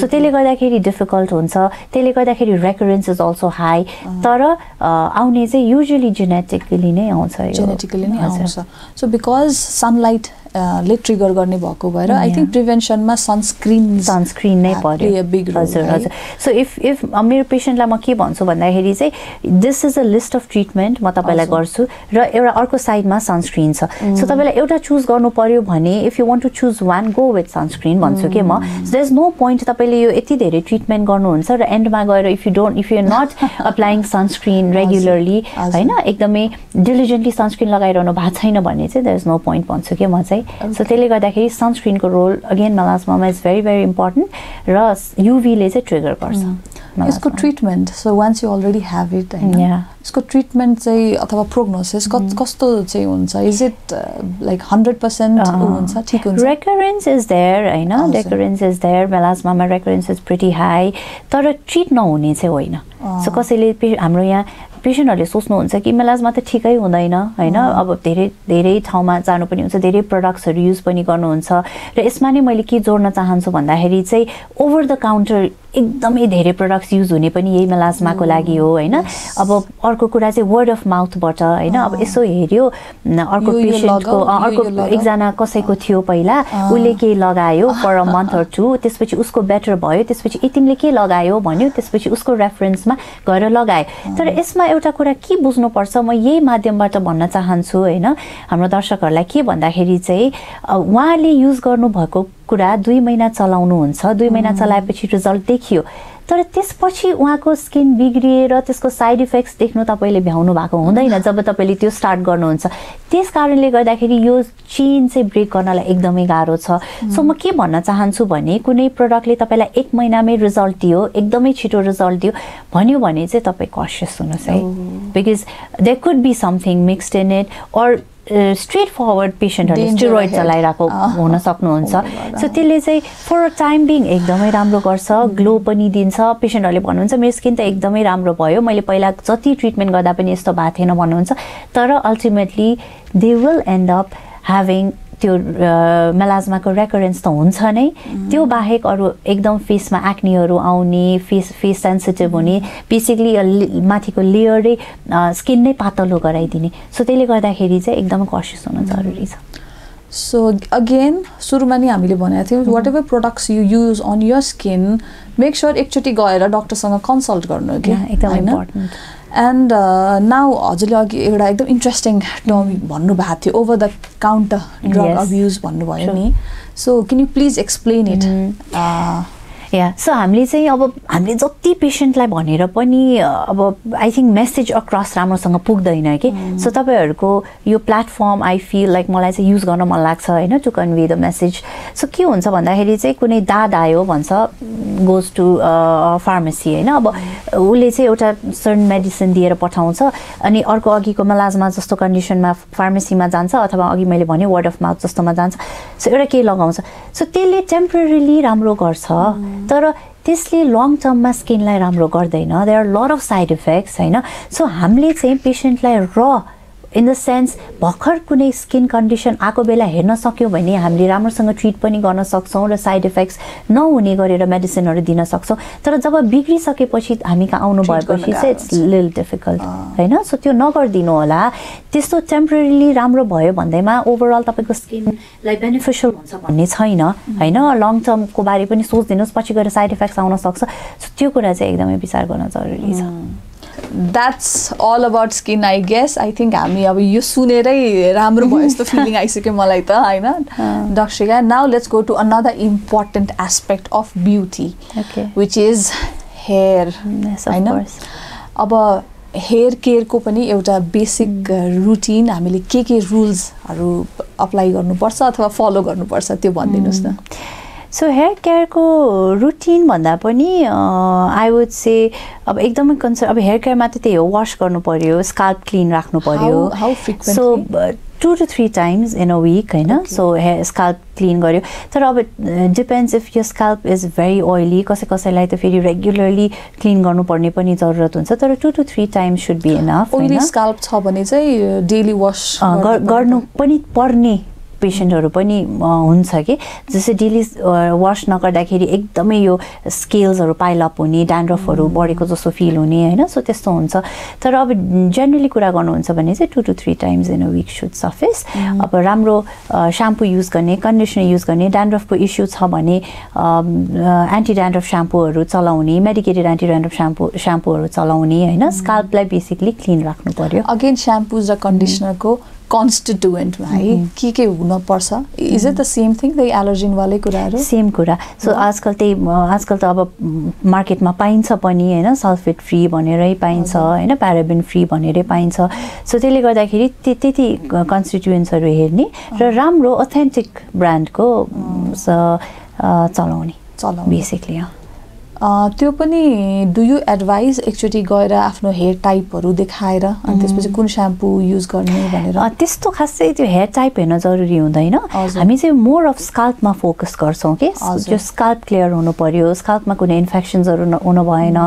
सो त्यसले गर्दाखेरि डिफिकल्ट हुन्छ। त्यसले गर्दाखेरि रेकरेन्स इज अल्सो हाई तर अ, आउने चाहिँ युजली जेनेटिकली नै आउँछ। जेनेटिकली नै। आउँछ। सो बिकज सनलाइट ले ट्रिगर गर्ने भएको भएर आई थिङ्क प्रिभेन्सनमा सनस्क्रिन सनस्क्रिन नै पर्यो हजुर हजुर। सो इफ इफ मेरो पेसेन्टलाई म के भन्छु भन्दाखेरि चाहिँ this is a list of treatment म तपाईँलाई गर्छु र एउटा अर्को साइडमा सनस्क्रिन छ। सो तपाईँलाई एउटा चुज गर्नु पर्यो भने if you want to choose one go with sunscreen भन्छु कि म। दर इज नो पोइन्ट तपाईँले यो यति धेरै ट्रिटमेन्ट गर्नुहुन्छ र एन्डमा गएर if you don't if you not applying sunscreen regularly. होइन एकदमै डिलिजेन्टली सनस्क्रिन लगाइरहनु भएको छैन भने चाहिँ दर इज नो पोइन्ट भन्छु कि म चाहिँ। सो त्यसले गर्दाखेरि सनस्क्रिनको रोल अगेन मलाजमामा इज भेरी भेरी इम्पोर्टेन्ट र युभीले चाहिँ ट्रिगर गर्छ यसको melasma. Treatment so once you already have it होइन. यसको ट्रिटमेन्ट चाहिँ अथवा प्रोग्नोसिस कस्तो चाहिँ हुन्छ? Is it like hundred percent हुन्छ ठिक हुन्छ? रेकरेन्स इज देयर होइन। रेकरेन्स इज देयर मेलाजमामा रेकरेन्स इज प्रिटी हाई तर ट्रिट नहुने चाहिँ होइन। सो कसैले हाम्रो यहाँ पेसेन्टहरूले सोच्नुहुन्छ कि मेलाजमा त ठिकै हुँदैन होइन? अब धेरै धेरै ठाउँमा जानु पनि हुन्छ धेरै प्रडक्ट्सहरू युज पनि गर्नुहुन्छ। र यसमा नै मैले के जोड्न चाहन्छु भन्दाखेरि चाहिँ ओभर द काउन्टर एकदमै धेरै प्रडक्ट्स युज हुने पनि यही मेलाजमाको लागि हो होइन? अब अर्को कुरा चाहिँ वर्ड अफ माउथबाट होइन? अब यसो हेऱ्यो अर्को पेसेन्टको अर्को। एकजना कसैको थियो पहिला उसले केही लगायो for a month or two त्यसपछि उसको बेटर भयो त्यसपछि ए तिमीले के लगायो भन्यो त्यसपछि उसको रेफरेन्समा गएर लगाए। तर यसमा एउटा कुरा के बुझ्नुपर्छ म यही माध्यमबाट भन्न चाहन्छु होइन? हाम्रो दर्शकहरूलाई के भन्दाखेरि चाहिँ उहाँले युज गर्नुभएको कुरा दुई महिना चलाउनुहुन्छ। दुई महिना चलाएपछि रिजल्ट देखियो। तर त्यसपछि उहाँको स्किन बिग्रिएर त्यसको साइड इफेक्ट्स देख्नु तपाईँले भ्याउनु भएको हुँदैन जब तपाईँले त्यो स्टार्ट गर्नुहुन्छ। त्यस कारणले गर्दाखेरि यो चेन चाहिँ ब्रेक गर्नलाई एकदमै गाह्रो छ। सो म के भन्न चाहन्छु भने कुनै प्रडक्टले तपाईँलाई एक महिनामै रिजल्ट दियो एकदमै छिटो रिजल्ट दियो भन्यो भने चाहिँ तपाईँ कसियस हुनुहोस् है। Because they could be something mixed in it or straightforward पेसेन्टहरूले steroid. चलाइरहेको। हुन सक्नुहुन्छ सो त्यसले चाहिँ फर अ टाइम बिङ एकदमै राम्रो गर्छ ग्लो पनि दिन्छ पेसेन्टहरूले भन्नुहुन्छ मेरो स्किन त एकदमै राम्रो भयो मैले पहिला जति ट्रिटमेन्ट गर्दा पनि यस्तो भएको थिएन भन्नुहुन्छ तर ultimately they will end up having त्यो मेलाजमाको रेकरेन्स त हुन्छ नै। त्यो बाहेक अरू एकदम फेसमा एक्नीहरू आउने फेस फेस सेन्सिटिभ हुने बेसिकली माथिको लेयरै स्किन नै पातलो गराइदिने। सो त्यसले गर्दाखेरि चाहिँ एकदमै कसियस हुनु जरुरी छ। सो अगेन सुरुमा नि हामीले भनेको थियौँ whatever products you use on your skin make sure एकचोटि गएर डक्टरसँग कन्सल्ट गर्नु कि Yeah, एकदम important. एन्ड नाउ हजुरले अघि एउटा एकदम इन्ट्रेस्टिङ टर्म भन्नुभएको थियो over the counter drug. Abuse भन्नुभयो. नि so can you please explain it yeah so हामीले चाहिँ अब हामीले जति पेसेन्टलाई भनेर पनि अब आई थिङ्क मेसेज अक्रस राम्रोसँग पुग्दैन कि। सो तपाईँहरूको यो प्लेटफर्म आई फिल लाइक मलाई चाहिँ युज गर्न मन लाग्छ होइन to convey the message so के हुन्छ भन्दाखेरि चाहिँ कुनै दाद आयो भन्छ गोज टु फार्मेसी होइन। अब उसले चाहिँ एउटा सर्न मेडिसिन दिएर पठाउँछ अनि अर्को अघिको मलाजमा जस्तो कन्डिसनमा फार्मेसीमा जान्छ अथवा अघि मैले भने वर्ड अफ माउथ जस्तोमा जान्छ। सो एउटा केही लगाउँछ? सो त्यसले टेम्पररी राम्रो गर्छ। तर त्यसले लङ टर्ममा स्किनलाई राम्रो गर्दैन. There are lot of side effects होइन? सो हामीले चाहिँ पेसेन्टलाई र इन द सेन्स भर्खर कुनै स्किन कन्डिसन आएको बेला हेर्न सक्यौँ भने हामीले राम्रोसँग ट्रिट पनि गर्न सक्छौँ र साइड इफेक्ट्स नहुने गरेर मेडिसिनहरू दिन सक्छौँ। तर जब बिग्रिसकेपछि हामी कहाँ आउनु भएपछि चाहिँ इट्स। लिल डिफिकल्ट होइन? सो त्यो नगरिदिनु होला। त्यस्तो टेम्पररीली राम्रो भयो भन्दैमा ओभरअल तपाईँको स्किनलाई बेनिफिसियल हुन्छ भन्ने छैन होइन? लङ टर्मको बारे पनि सोचिदिनुहोस् पछि गएर साइड इफेक्ट्स आउन सक्छ। सो त्यो कुरा चाहिँ एकदमै विचार गर्न जरुरी छ। That's all about skin I guess I think हामी अब यो सुनेरै राम्रो भयो जस्तो फिलिङ आइसक्यो मलाई त होइन? Doctor now let's go to another important aspect of beauty. Which is hair होइन. अब हेयर केयरको पनि एउटा बेसिक रुटिन हामीले के के रुल्सहरू अप्लाई गर्नुपर्छ अथवा फलो गर्नुपर्छ त्यो भनिदिनुहोस् न। सो हेयर केयरको रुटिन भन्दा पनि आई वुड से अब एकदमै कन्सर्न अब हेयर केयरमा त त्यही हो वास गर्नु पर्यो स्काल्प क्लिन राख्नु frequently? So two two three times in a week होइन? सो हेयर स्काल्प क्लिन गर्यो। तर अब डिपेन्ड्स इफ यो स्काल्प इज भेरी ओइली कसै कसैलाई त फेरि रेगुलरली क्लिन गर्नुपर्ने पनि जरुरत हुन्छ। तर two two three times should be enough scalp छ भने चाहिँ डेली वास अँ, गर- गर्नु पनि पर्ने पेसेन्टहरू पनि हुन्छ कि? जस्तै डेली वास नगर्दाखेरि एकदमै यो स्केल्सहरू पाइलअप हुने ड्यान्ड्रफहरू बढेको जस्तो फिल हुने होइन? सो त्यस्तो हुन्छ। तर अब जेनरली कुरा गर्नुहुन्छ भने चाहिँ two to three times in a week should suffice अब राम्रो स्याम्पू युज गर्ने कन्डिसनर युज गर्ने ड्यान्ड्रफको इस्यु छ भने एन्टी ड्यान्ड्रफ स्याम्पूहरू चलाउने मेडिकेटेड एन्टी ड्यान्ड्रफ स्याम्पू स्याम्पूहरू चलाउने होइन? स्काल्पलाई बेसिकली क्लिन राख्नु पर्यो। अगेन स्याम्पुज र कन्डिसनरको कन्स्टिट्युएन्टमा है के के हुनपर्छ? Is it the same thing the एलर्जिनवालै कुराहरू? सेम कुरा. सो आजकल त्यही आजकल त अब म, मार्केटमा पाइन्छ पनि होइन? सल्फेट फ्री भनेरै पाइन्छ होइन? प्याराबिन फ्री भनेरै पाइन्छ। सो त्यसले गर्दाखेरि त्य- त्यति कन्स्टिट्युएन्ट्सहरू हेर्ने र राम्रो अथेन्टिक ब्रान्डको चलाउने चलाउने। बेसिकली त्यो पनि डु यु एडभाइज एकचोटि गएर आफ्नो हेयर टाइपहरू देखाएर अनि त्यसपछि कुन स्याम्पू युज गर्ने भनेर? त्यस्तो खास चाहिँ त्यो हेयर टाइप हेर्न जरुरी हुँदैन। हामी चाहिँ मोर अफ स्काल्पमा फोकस गर्छौँ कि। जो स्काल्प क्लियर हुनु पर्यो स्काल्पमा कुनै इन्फेक्सन्सहरू हुनु भएन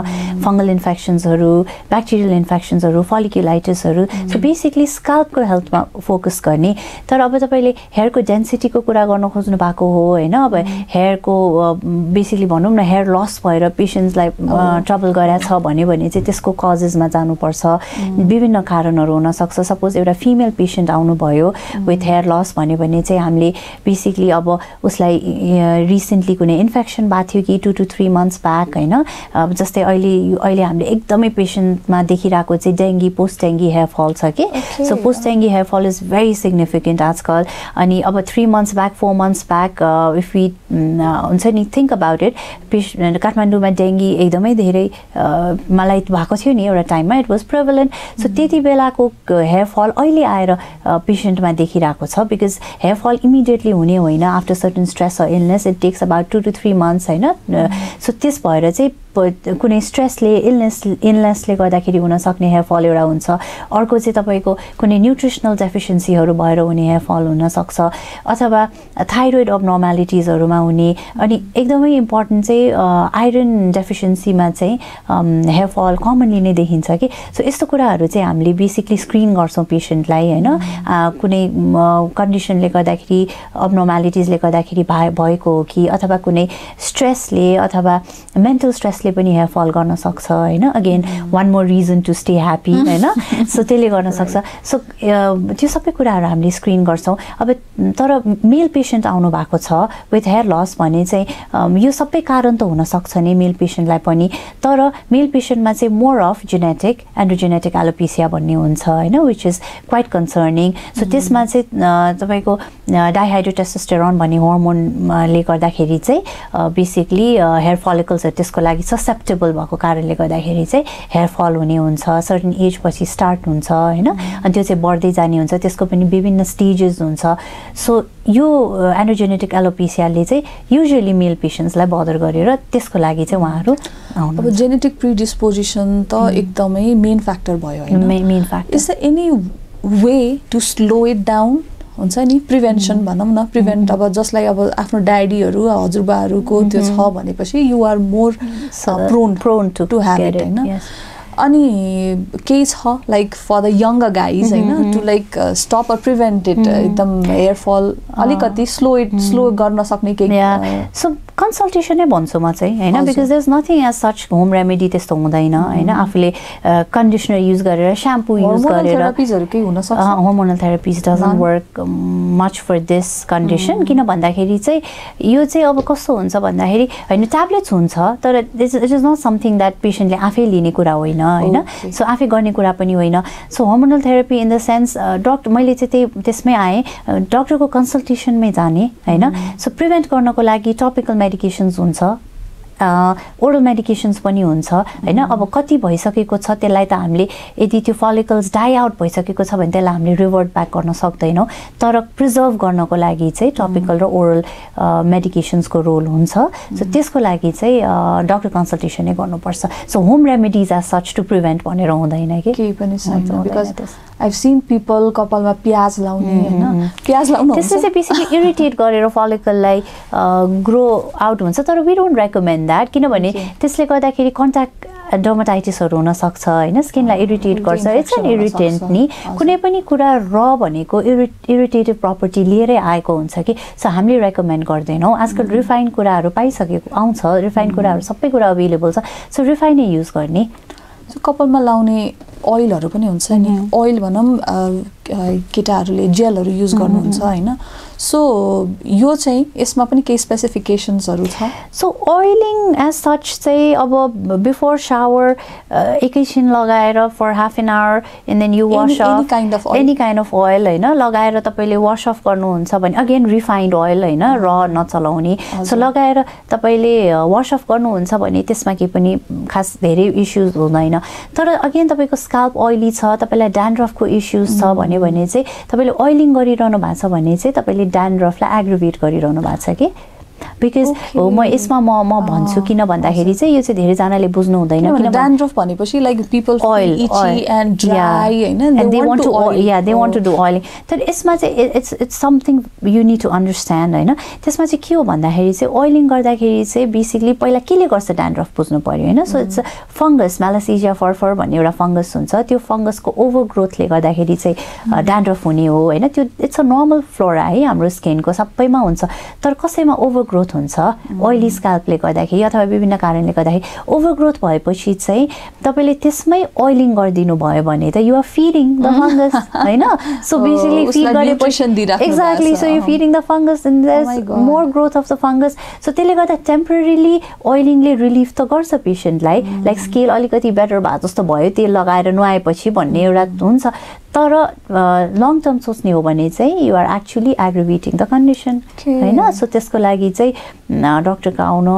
फङ्गल इन्फेक्सन्सहरू ब्याक्टेरियल इन्फेक्सन्सहरू फलिक्युलाइटिसहरू सो बेसिकली स्काल्पको हेल्थमा फोकस गर्ने। तर अब तपाईँले हेयरको डेन्सिटीको कुरा गर्न खोज्नु भएको हो होइन? अब हेयरको बेसिकली भनौँ न हेयर लस भएर पेसेन्ट्सलाई ट्रबल गरेको छ भन्यो भने चाहिँ त्यसको कजेसमा जानुपर्छ। विभिन्न कारणहरू हुनसक्छ सपोज एउटा फिमेल पेसेन्ट आउनुभयो विथ हेयर लस भन्यो भने चाहिँ हामीले बेसिकली अब उसलाई रिसेन्टली कुनै इन्फेक्सन भएको थियो कि two two three months back होइन? अब जस्तै अहिले अहिले हामीले एकदमै पेसेन्टमा देखिरहेको चाहिँ dengue post dengue hair fall छ कि? So post dengue hair fall is very significant आजकल। अनि अब three months back four months back if we हुन्छ नि थिङ्क अबाउट इट पेस काठमाडौँमा डेङ्गी एकदमै धेरै मलाई भएको थियो नि एउटा टाइममा इट वाज प्रेभलेन्ट सो त्यति बेलाको हेयर फल अहिले आएर पेसेन्टमा देखिरहेको छ बिकज हेयर फल इमिडिएटली हुने होइन। After certain stress or illness it takes about two two three months होइन? सो त्यस भएर चाहिँ कुनै स्ट्रेसले इलनेस इलनेसले गर्दाखेरि हुनसक्ने हेयर फल एउटा हुन्छ। अर्को चाहिँ तपाईँको कुनै न्युट्रिसनल डेफिसियन्सीहरू भएर हुने हेयर फल हुनसक्छ। अथवा थाइरोइड अबनर्मालिटिजहरूमा हुने। अनि एकदमै इम्पोर्टेन्ट चाहिँ आइरन डेफिसियन्सीमा चाहिँ हेयर फल कमनली नै देखिन्छ कि। सो यस्तो कुराहरू चाहिँ हामीले बेसिकली स्क्रिन गर्छौँ पेसेन्टलाई होइन। आ, कुनै कन्डिसनले गर्दाखेरि अबनर्मालिटिजले गर्दाखेरि भए भएको हो कि अथवा कुनै स्ट्रेसले अथवा मेन्टल स्ट्रेसले पनि हेयर फल गर्न सक्छ होइन। Again one more reason to stay happy होइन। सो त्यसले गर्न सक्छ। सो त्यो सबै कुराहरू हामीले स्क्रिन गर्छौँ। अब तर मेल पेसेन्ट आउनु भएको छ विथ हेयर लस भने चाहिँ यो सबै कारण त हुनसक्छ नि। मेल पेसेन्टलाई पनि। तर मेल पेसेन्टमा चाहिँ more of genetic androgenetic alopecia भन्ने हुन्छ होइन which is quite concerning so त्यसमा चाहिँ तपाईँको डाइहाइड्रोटेस्टोस्टेरोन भन्ने हर्मोनले गर्दाखेरि चाहिँ बेसिकली हेयर फलिकल्सहरू त्यसको लागि ससेप्टेबल भएको कारणले गर्दाखेरि चाहिँ हेयर फल हुने हुन्छ सर्टन एज पछि स्टार्ट हुन्छ होइन। अनि त्यो चाहिँ बढ्दै जाने हुन्छ त्यसको पनि विभिन्न स्टेजेस हुन्छ। सो यो एन्ड्रोजेनेटिक एलोपेसियाले चाहिँ युजली मेल पेसेन्ट्सलाई बदर गरेर त्यसको लागि चाहिँ उहाँहरू अब जेनेटिक प्रिडिस्पोजिसन त एकदमै मेन फ्याक्टर भयो main factor the any way to slow it down हुन्छ नि प्रिभेन्सन भनौँ न प्रिभेन्ट अब जसलाई अब आफ्नो ड्याडीहरू हजुरबाहरूको त्यो छ भनेपछि you are more prone prone to to have it होइन. अनि केही छ like for the young guys होइन to like stop or prevent it एकदम हेयर फल अलिकति स्लो इट स्लो गर्न सक्ने केही सो कन्सल्टेसन नै भन्छु म चाहिँ होइन। Because there is nothing as such home remedy त्यस्तो हुँदैन होइन? आफूले कन्डिसनर युज गरेर स्याम्पू युज गरेर doesn't None? work um, much for this condition किन भन्दाखेरि चाहिँ यो चाहिँ अब कस्तो हुन्छ भन्दाखेरि होइन ट्याब्लेट्स हुन्छ तर it is not something that पेसेन्टले आफै लिने कुरा होइन होइन. सो आफै गर्ने कुरा पनि होइन। So hormonal therapy in the sense doctor मैले चाहिँ त्यही त्यसमै आएँ। डक्टरको कन्सल्टेसनमै जाने होइन? सो प्रिभेन्ट गर्नको लागि टपिकल मेडिकेसन्स हुन्छ। ओरल मेडिकेसन्स पनि हुन्छ होइन? अब कति भइसकेको छ त्यसलाई त हामीले यदि त्यो फलिकल्स डाई आउट भइसकेको छ भने त्यसलाई हामीले रिभर्ट ब्याक गर्न सक्दैनौँ। तर प्रिजर्भ गर्नको लागि चाहिँ टपिकल र ओरल मेडिकेसन्सको रोल हुन्छ। सो त्यसको लागि चाहिँ डक्टर कन्सल्टेसनै गर्नुपर्छ। So home remedies as such to prevent भनेर हुँदैन कि? केही पनि आइभ सिन पिपल कपालमा प्याज लाउने होइन? प्याज लाउनु त्यसले चाहिँ बेसिकली इरिटेट गरेर फलिकललाई ग्रो आउट हुन्छ तर वी डोन्ट रेकमेन्ड द्याट किनभने. त्यसले गर्दाखेरि कन्ट्याक्ट डर्माटाइटिसहरू हुनसक्छ होइन? स्किनलाई इरिटेट गर्छ इट्स एन इरिटेन्ट। नि। कुनै पनि कुरा र भनेको इरि इरिटेटिभ प्रपर्टी लिएरै आएको हुन्छ कि? सो हामीले रेकमेन्ड गर्दैनौँ। आजकल रिफाइन कुराहरू पाइसकेको आउँछ। रिफाइन कुराहरू सबै कुरा अभाइलेबल छ। सो रिफाइनै युज गर्ने। कपालमा लाउने ओइलहरू पनि हुन्छ नि। ओइल भनौँ केटाहरूले जेलहरू युज गर्नुहुन्छ होइन? सो यो चाहिँ यसमा पनि केही स्पेसिफिकेसन्सहरू छ? सो ओइलिङ एज सच चाहिँ अब बिफोर सावर एकैछिन लगाएर for half an hour and then you wash off of oil. Any kind of oil होइन? लगाएर तपाईँले वास अफ गर्नुहुन्छ भने अगेन रिफाइन्ड ओइल होइन? र नचलाउने। सो। लगाएर तपाईँले वास अफ गर्नुहुन्छ भने त्यसमा केही पनि खास धेरै इस्युज हुँदैन। तर अगेन तपाईँको स्काल्प ओइली छ तपाईँलाई ड्यान्ड्रफको इस्युज छ भने चाहिँ तपाईँले ओइलिङ गरिरहनु भएको छ भने चाहिँ तपाईँले ड्यान्ड्रफलाई एग्रिभेट गरिरहनु भएको छ कि? बिकज हो म यसमा म म भन्छु किन भन्दाखेरि चाहिँ यो चाहिँ धेरैजनाले बुझ्नु हुँदैन भनेपछि like people they want to oh. do oiling. तर यसमा चाहिँ it's it's something you need to understand होइन? त्यसमा चाहिँ के हो भन्दाखेरि चाहिँ ओइलिङ गर्दाखेरि चाहिँ बेसिकली पहिला केले गर्छ ड्यान्ड्रफ बुझ्नु पऱ्यो होइन? So it's fungus Malassezia furfur भन्ने एउटा फङ्गस हुन्छ। त्यो फङ्गसको ओभर ग्रोथले गर्दाखेरि चाहिँ ड्यान्ड्रफ हुने हो होइन? त्यो इट्स अ नर्मल फ्लोरा है हाम्रो स्किनको सबैमा हुन्छ। तर कसैमा ओभर ग्रोथ हुन्छ। ओइली स्काल्पले गर्दाखेरि अथवा विभिन्न कारणले गर्दाखेरि ओभर ग्रोथ भएपछि चाहिँ तपाईँले त्यसमै ओइलिङ गरिदिनु भयो भने त युआर फिडिङ द फङ्गस होइन? सो बेसिकली फिड गरेपछि एक्ज्याक्टली भएको so you. Feeding the fungus and my there. More growth of the fungus so त्यसले गर्दा टेम्पररीली ओइलिङले रिलिफ त गर्छ पेसेन्टलाई लाइक स्केल अलिकति बेटर भए जस्तो भयो तेल लगाएर नुहाएपछि भन्ने एउटा हुन्छ। तर लङ टर्म सोच्ने हो भने चाहिँ you're actually aggravating the condition. होइन सो त्यसको लागि चाहिँ डक्टरको आउनु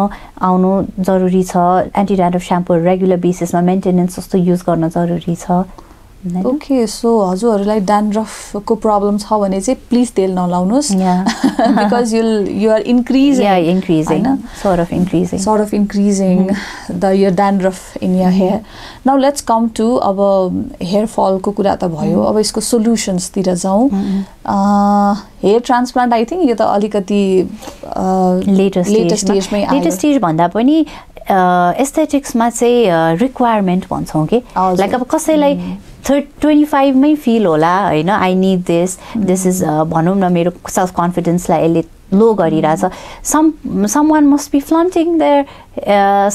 आउनु जरुरी छ एन्टिड्यान्ड्रफ स्याम्पू रेगुलर बेसिसमा मेन्टेनेन्स जस्तो युज गर्न जरुरी छ? ओके सो हजुरहरूलाई ड्यान्ड्रफको प्रब्लम छ भने चाहिँ प्लिज तेल नलाउनुहोस्. Because you you're increase of increasing. sort of increasing the your dandruff in your hair. Now let's come to अब हेयर फलको कुरा त भयो। अब यसको सोल्युसन्सतिर जाउँ। हेयर ट्रान्सप्लान्ट आई थिङ्क यो त अलिकति लेटेस्ट लेटेस्ट स्टेज भन्दा पनि एस्थेटिक्समा चाहिँ रिक्वायरमेन्ट भन्छौँ कि। लाइक अब कसैलाई थर्ड ट्वेन्टी फाइभमै फिल होला होइन I need this this is भनौँ न मेरो सेल्फ कन्फिडेन्सलाई यसले लो गरिरहेछ. Some someone must be flaunting their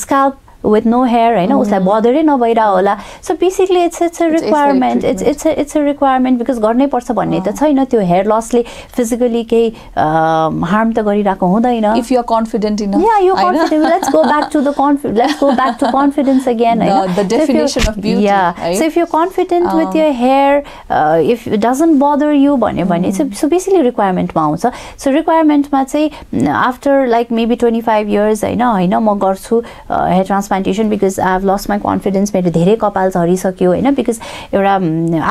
scalp with no hair होइन उसलाई बदरै नभइरह होला so basically it's it's a It's requirement aesthetic it's it's it's a requirement because गर्नै पर्छ भन्ने त छैन त्यो हेयर लसले फिजिकली केही हार्म त गरिरहेको हुँदैन if you are confident in Yeah, you're confident. Let's go back to the confidence. Let's go back to confidence again. The- होइन? the So if you're- definition of beauty, Yeah. right? So if you're confident with Um, your hair, uh, if it doesn't bother you भन्यो भने so, so basically requirementमा आउँछ so requirementमा चाहिँ after like maybe 25 years होइन होइन म गर्छु hair transplantation because I have lost my confidence मेरो धेरै कपाल झरिसक्यो होइन? बिकज एउटा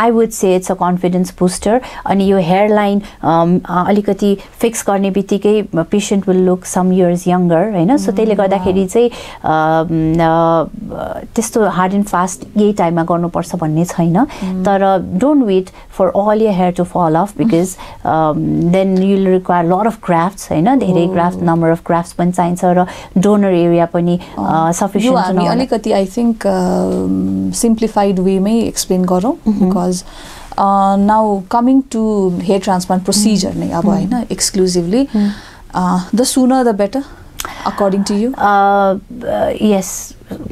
I would say it's a confidence booster अनि यो हेयर लाइन अलिकति फिक्स गर्ने बित्तिकै patient will look some years younger होइन? सो त्यसले गर्दाखेरि चाहिँ अ, त्यस्तो हार्ड एन्ड फास्ट यही टाइममा गर्नुपर्छ भन्ने छैन। तर don't wait for all your hair to fall off because then you'll require lot of grafts होइन? धेरै क्राफ्ट नम्बर अफ क्राफ्ट्स पनि चाहिन्छ र डोनर एरिया पनि यो हामी अलिकति आई थिङ्क सिम्प्लिफाइड वेमै एक्सप्लेन गरौँ because now coming to hair transplant procedure नै अब होइन exclusively the sooner the better according to you yes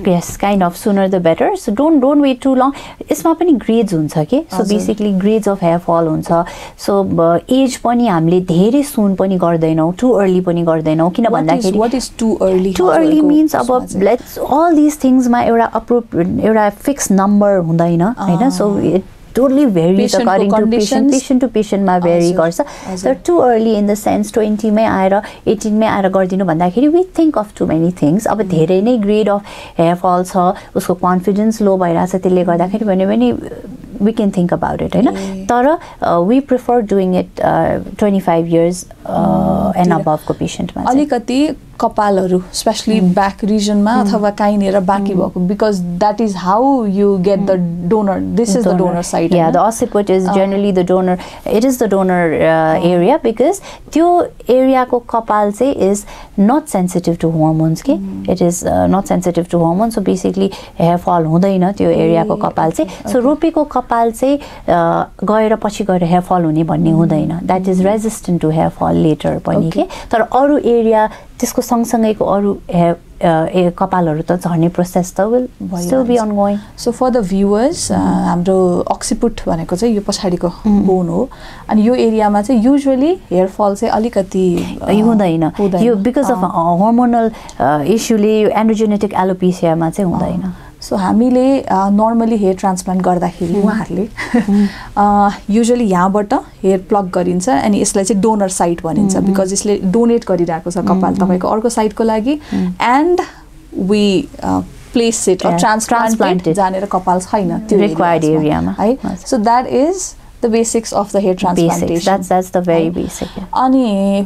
yes kind of sooner the better so don't don't wait too long यसमा पनि ग्रेड्स हुन्छ कि? So. Basically grades of hair fall हुन्छ। सो एज पनि हामीले धेरै सुन पनि गर्दैनौँ टु अर्ली पनि गर्दैनौँ। किन भन्दाखेरि what is too early too early means अब लेट्स अल दिस थिङ्समा एउटा अप्रोप एउटा फिक्स नम्बर हुँदैन होइन? So it totally vary Patient को according to patient patient to पेसेन्टमा vary गर्छ। तर too early in the sense ट्वेन्टीमै आएर एटिनमै आएर गरिदिनु भन्दाखेरि we think of too many things अब धेरै नै ग्रेड अफ हेयर फल छ उसको कन्फिडेन्स लो भइरहेछ त्यसले गर्दाखेरि भन्यो भने we can think about it होइन। तर we prefer doing it twenty five years and. अबभको पेसेन्टमा अलिकति कपालहरू स्पेसली ब्याक रिजनमा अथवा कहीँनिर बाँकी भएको because that is how you get the donor this is the donor side occiput is generally the donor. It is the donor uh, area because त्यो एरियाको कपाल चाहिँ is not sensitive to hormones कि it is not sensitive to hormones so basically hair fall हुँदैन त्यो एरियाको कपाल चाहिँ. सो रोपेको कपाल चाहिँ uh, गएर पछि गएर हेयर फल हुने भन्ने हुँदैन. That is resistant to hair fall later पनि. कि तर अरू एरिया त्यसको सँगसँगैको अरू हेयर ए कपालहरू त झर्ने प्रोसेस त will still be ongoing so for the viewers हाम्रो अक्सिपुट भनेको चाहिँ यो पछाडिको बोन हो। अनि यो एरियामा चाहिँ युजली हेयर फल चाहिँ अलिकति हुँदैन। यो बिकज अफ। हर्मोनल इस्युले यो एन्ड्रोजेनेटिक एलोपेसियामा चाहिँ हुँदैन। सो हामीले नर्मली हेयर ट्रान्सप्लान्ट गर्दाखेरि उहाँहरूले युजली यहाँबाट हेयर प्लग गरिन्छ अनि यसलाई चाहिँ डोनर साइट भनिन्छ बिकज यसले डोनेट गरिरहेको छ कपाल तपाईँको अर्को साइडको लागि। And we place it transplant. जहाँनिर कपाल छैन त्यो Required areas मा, area मा. है. So that is the basics of the hair transplantation अनि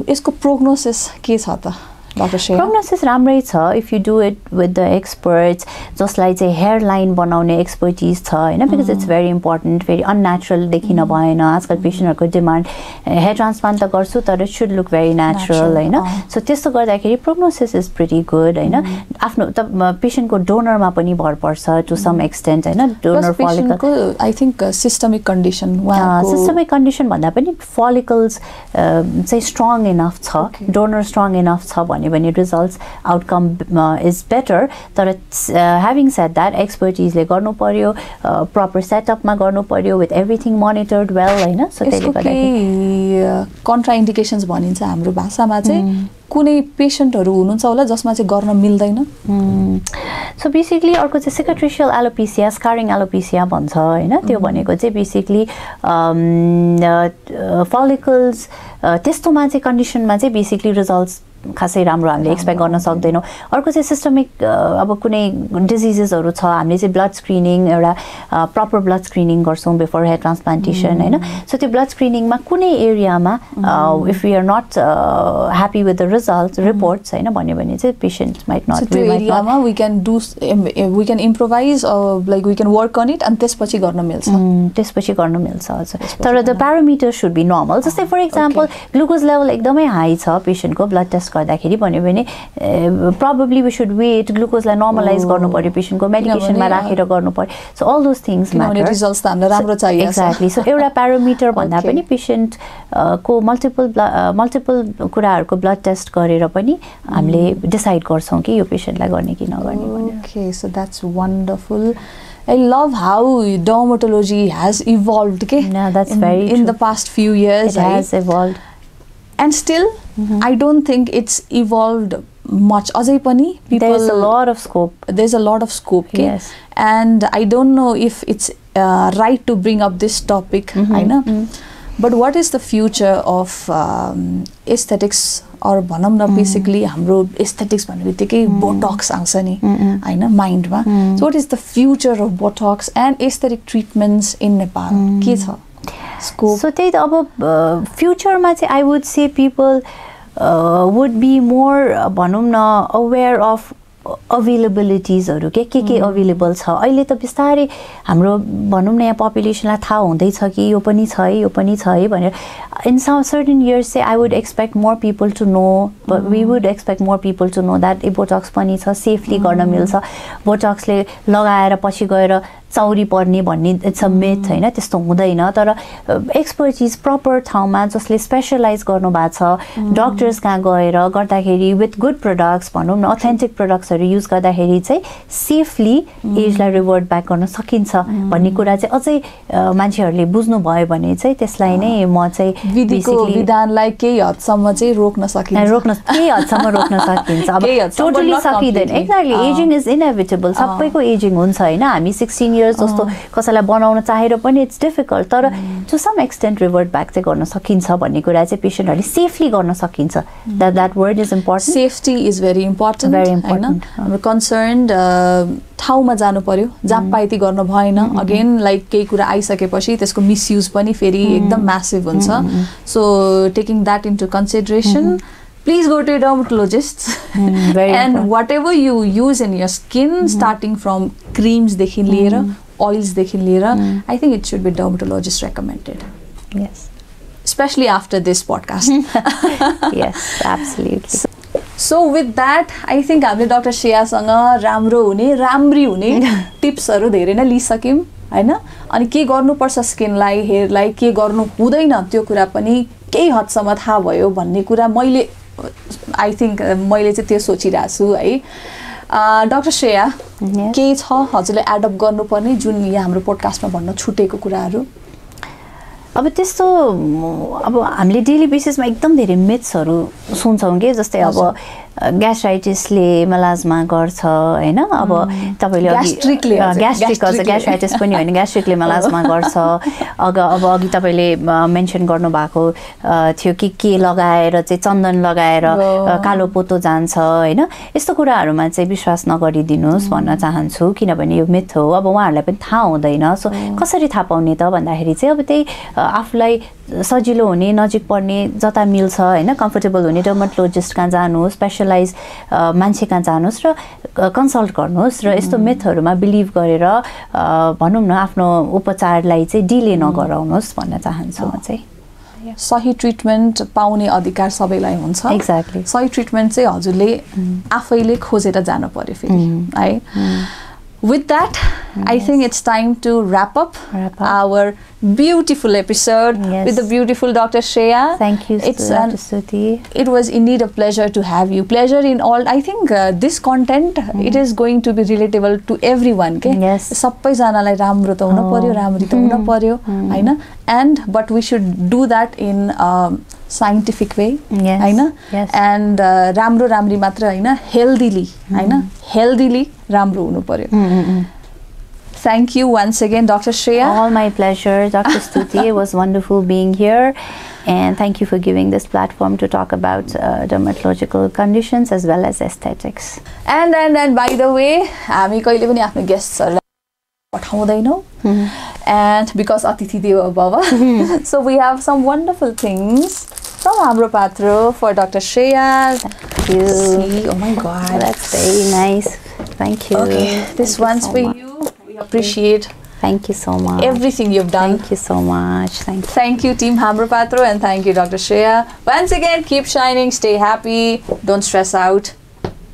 यसको प्रोग्नोसिस के छ त? प्रोग्नोसिस राम्रै छ. If you do it with the experts जसलाई चाहिँ हेयर लाइन बनाउने एक्सपर्टिज छ होइन? बिकज इट्स भेरी इम्पोर्टेन्ट फेरि अननेचुरल देखिन भएन आजकल पेसेन्टहरूको डिमान्ड हेयर ट्रान्सप्लान्ट त गर्छु तर it should look very natural होइन? सो त्यस्तो गर्दाखेरि प्रोग्नोसिस इज प्रिटी गुड होइन? आफ्नो त पेसेन्टको डोनरमा पनि भर पर्छ टु सम एक्सटेन्ट होइन? Donor follicle I think systemic condition systemic condition भन्दा पनि फलिकल्स चाहिँ स्ट्रङ इनफ छ। डोनर स्ट्रङ इनफ छ भन्यो भने रिजल्ट्स आउटकम इज बेटर तर ह्याभिङ सेट द्याट एक्सपर्टिजले गर्नु पऱ्यो प्रपर सेटअपमा गर्नु पऱ्यो विथ एभ्रिथिङ मोनिटर्ड वेल होइन सो त्यसले गर्दाखेरि कन्ट्रा इन्डिकेसन्स भनिन्छ हाम्रो भाषामा चाहिँ कुनै पेसेन्टहरू हुनुहुन्छ होला जसमा चाहिँ गर्न मिल्दैन। सो बेसिकली अर्को चाहिँ सेक्रेट्रिसियल एलोपिसिया स्कारिङ एलोपिसिया भन्छ होइन? त्यो भनेको चाहिँ बेसिकली फलिकल्स त्यस्तोमा चाहिँ कन्डिसनमा चाहिँ बेसिकली रिजल्ट्स खासै राम्रो हामीले एक्सपेक्ट गर्न सक्दैनौँ। अर्को चाहिँ सिस्टमिक अब कुनै डिजिजेसहरू छ हामीले चाहिँ ब्लड स्क्रिनिङ एउटा प्रपर ब्लड स्क्रिनिङ गर्छौँ बिफोर हेयर ट्रान्सप्लान्टेसन होइन? सो त्यो ब्लड स्क्रिनिङमा कुनै एरियामा if you are not happy with the result reports होइन भन्यो भने चाहिँ पेसेन्ट माइट नट त्यो एरियामा we can do we can improvise like we can work on it अनि त्यसपछि गर्न मिल्छ। त्यसपछि गर्न मिल्छ हजुर। तर the parameter should be normal जस्तै फर इक्जाम्पल ग्लुकोज लेभल एकदमै हाई छ पेसेन्टको ब्लड टेस्ट गर्दाखेरि भन्यो भने प्रब्लली वी सुड वेट ग्लुकोजलाई नर्मलाइज गर्नु पऱ्यो पेसेन्टको मेडिकेसनमा राखेर गर्नु पऱ्यो सो अल दोज थिङ्स राम्रो चाहियो एक्ज्याक्टली सो एउटा प्यारोमिटर भन्दा पनि पेसेन्ट को मल्टिपल मल्टिपल कुराहरूको ब्लड टेस्ट गरेर पनि हामीले डिसाइड गर्छौँ कि यो पेसेन्टलाई गर्ने कि नगर्ने okay so that's wonderful I love how dermatology has evolved okay? yeah, that's in, very in true. the past few years. It has evolved. And still mm-hmm. i don't think it's evolved much azai pani people there's a lot of scope there's a lot of scope okay? yes and i don't know if it's uh, right to bring up this topic mm-hmm. i know mm-hmm. but what is the future of um, aesthetics or भनौँ न बेसिकली हाम्रो एस्थेटिक्स भन्ने बित्तिकै बोटक्स आउँछ नि होइन माइन्डमा so what is the future of Botox and aesthetic treatments in Nepal के छ सो त्यही त अब फ्युचरमा चाहिँ I would say people would be more भनौँ न अवेर अफ अभाइलेबिलिटिजहरू के के के अभाइलेबल छ। अहिले त बिस्तारै हाम्रो भनौँ न यहाँ पपुलेसनलाई थाहा हुँदैछ कि यो पनि छ है यो पनि छ है भनेर। इन सम सर्टन इयर्स चाहिँ I would expect more people to know we would expect more people to know that a Botox पनि छ सेफली गर्न मिल्छ। बोटक्सले लगाएर पछि गएर चौरी पर्ने भन्ने इट्स अ मेथ होइन? त्यस्तो हुँदैन। तर एक्सपर्टिज प्रपर ठाउँमा जसले स्पेसलाइज गर्नु भएको छ डक्टर्स कहाँ गएर गर्दाखेरि विथ गुड प्रडक्ट्स भनौँ न अथेन्टिक प्रडक्ट्सहरू युज गर्दाखेरि चाहिँ सेफली एजलाई रिभर्ट ब्याक गर्न सकिन्छ भन्ने कुरा चाहिँ अझै मान्छेहरूले बुझ्नुभयो भने चाहिँ त्यसलाई नै म चाहिँ विधानलाई केही हदसम्म चाहिँ रोक्न सकिन्छ। रोक्न केही हदसम्म रोक्न सकिन्छ। अब टोटली सकिँदैन। एक्ज्याक्टली एजिङ इज इनएभिटेबल सबैको एजिङ हुन्छ होइन? हामी सिक्सटिन इयर्स जस्तो कसैलाई बनाउन चाहेर पनि इट्स डिफिकल्ट तर to some extent revert back चाहिँ गर्न सकिन्छ भन्ने कुरा चाहिँ पेसेन्टहरूले सेफली गर्न सकिन्छ। That that word is important safety is very important very important हाम्रो कन्सर्न ठाउँमा जानु पर्यो। जहाँ पाइती गर्न भएन। अगेन लाइक केही कुरा आइसकेपछि त्यसको मिसयुज पनि फेरि एकदम म्यासिभ हुन्छ। So taking that into consideration please go to a dermatologist mm, and whatever you use in your skin mm -hmm. starting from creams देखि लिएर ओइल्सदेखि लिएर I think it should be dermatologist recommended yes especially after this podcast yes absolutely so with that I think हामीले डक्टर श्रेयासँग राम्रो हुने राम्री हुने टिप्सहरू धेरै नै लिइसक्यौँ होइन अनि के गर्नुपर्छ स्किनलाई हेयरलाई के गर्नु हुँदैन त्यो कुरा पनि केही हदसम्म थाहा भयो भन्ने कुरा मैले आई थिङ्क मैले चाहिँ त्यो सोचिरहेको छु है। डक्टर श्रेया के छ? हजुरले एडप्ट गर्नुपर्ने जुन यहाँ हाम्रो पोडकास्टमा भन्न छुटेको कुराहरू। अब त्यस्तो अब हामीले डेली बेसिसमा एकदम धेरै मिथ्सहरू सुन्छौँ कि? जस्तै अब ग्यास्ट्राइटिसले मलाजमा गर्छ होइन? अब तपाईँले ग्यास्ट्रिकले ग्यास्ट्रिक हजुर ग्यास्ट्राइटिस पनि होइन ग्यास्ट्रिकले मलाजमा गर्छ। अग अब अघि तपाईँले मेन्सन गर्नुभएको थियो कि के लगाएर चाहिँ चन्दन लगाएर कालो पोतो जान्छ होइन? यस्तो कुराहरूमा चाहिँ विश्वास नगरिदिनुहोस् भन्न चाहन्छु किनभने यो मिथ हो। अब उहाँहरूलाई पनि थाहा हुँदैन। सो कसरी थाहा पाउने त भन्दाखेरि चाहिँ अब त्यही आफूलाई सजिलो हुने नजिक पर्ने जता मिल्छ होइन कम्फर्टेबल हुने डर्मटोलोजिस्ट कहाँ जानुहोस् स्पेसलाइज मान्छे कहाँ जानुहोस् र कन्सल्ट गर्नुहोस् र यस्तो मेथहरूमा बिलिभ गरेर भनौँ न आफ्नो उपचारलाई चाहिँ डिले नगराउनुहोस् भन्न चाहन्छु म चाहिँ। सही ट्रिटमेन्ट पाउने अधिकार सबैलाई हुन्छ। Exactly. सही ट्रिटमेन्ट चाहिँ हजुरले आफैले खोजेर जानु पर्यो फेरि है? With that I think it's time to wrap up Wrap up. Our beautiful episode Yes. With the beautiful doctor Shreya thank you It's an Stuti. it was indeed a pleasure to have you pleasure in all i think uh, this content it is going to be relatable to everyone के Yes. सबैजनालाई राम्रो त हुनु Oh. पर्यो राम्री त हुन पर्यो होइन and but we should do that in Scientific way Yes. होइन Yes. एन्ड राम्रो राम्री मात्र होइन हेल्दिली होइन हेल्दिली राम्रो हुनु पर्यो thank you once again doctor Shreya All my pleasure, Dr. Stuti. it was wonderful being here. And thank you for giving this platform to talk about uh, dermatological conditions as well as aesthetics. And and and by the way हामी कहिले पनि आफ्नो गेस्टहरूलाई पठाउँदैनौँ एन्ड बिकज अतिथि देव भव so we have some wonderful things From Hamro Patro for doctor Shreya you. See, oh my god. That's very nice. Thank you. Okay, this Thank you one's so for much. you. We appreciate Thank you so much. everything you've done. Thank you so much. Thank you. Thank you, Team Hamro Patro, and thank you, Dr. Shreya. Once again, keep shining, stay happy, don't stress out.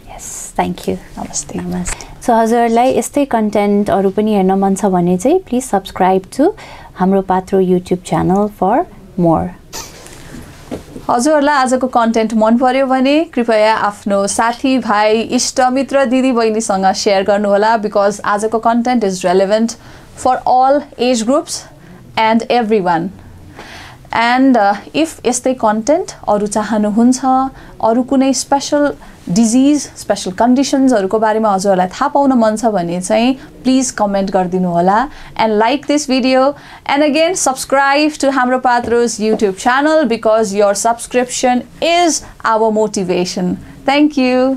Yes, thank you. Namaste. नमस्ते सो हजुरहरूलाई यस्तै कन्टेन्टहरू पनि हेर्न मन छ भने चाहिँ please subscribe to Hamro Patro YouTube channel for more हजुरहरूलाई आजको कन्टेन्ट मन पर्यो भने कृपया आफ्नो साथी भाइ इष्टमित्र दिदी बहिनीसँग सेयर गर्नुहोला बिकज आजको content is relevant for all age groups and everyone and if यस्तै कन्टेन्ट अरू चाहनुहुन्छ अरू कुनै स्पेसल डिजिज स्पेसल कन्डिसन्सहरूको बारेमा हजुरहरूलाई थाहा पाउन मन छ भने चाहिँ प्लिज कमेन्ट गरिदिनु होला. And like this video and again subscribe to Hamro Patro's YouTube channel because your subscription is our motivation thank you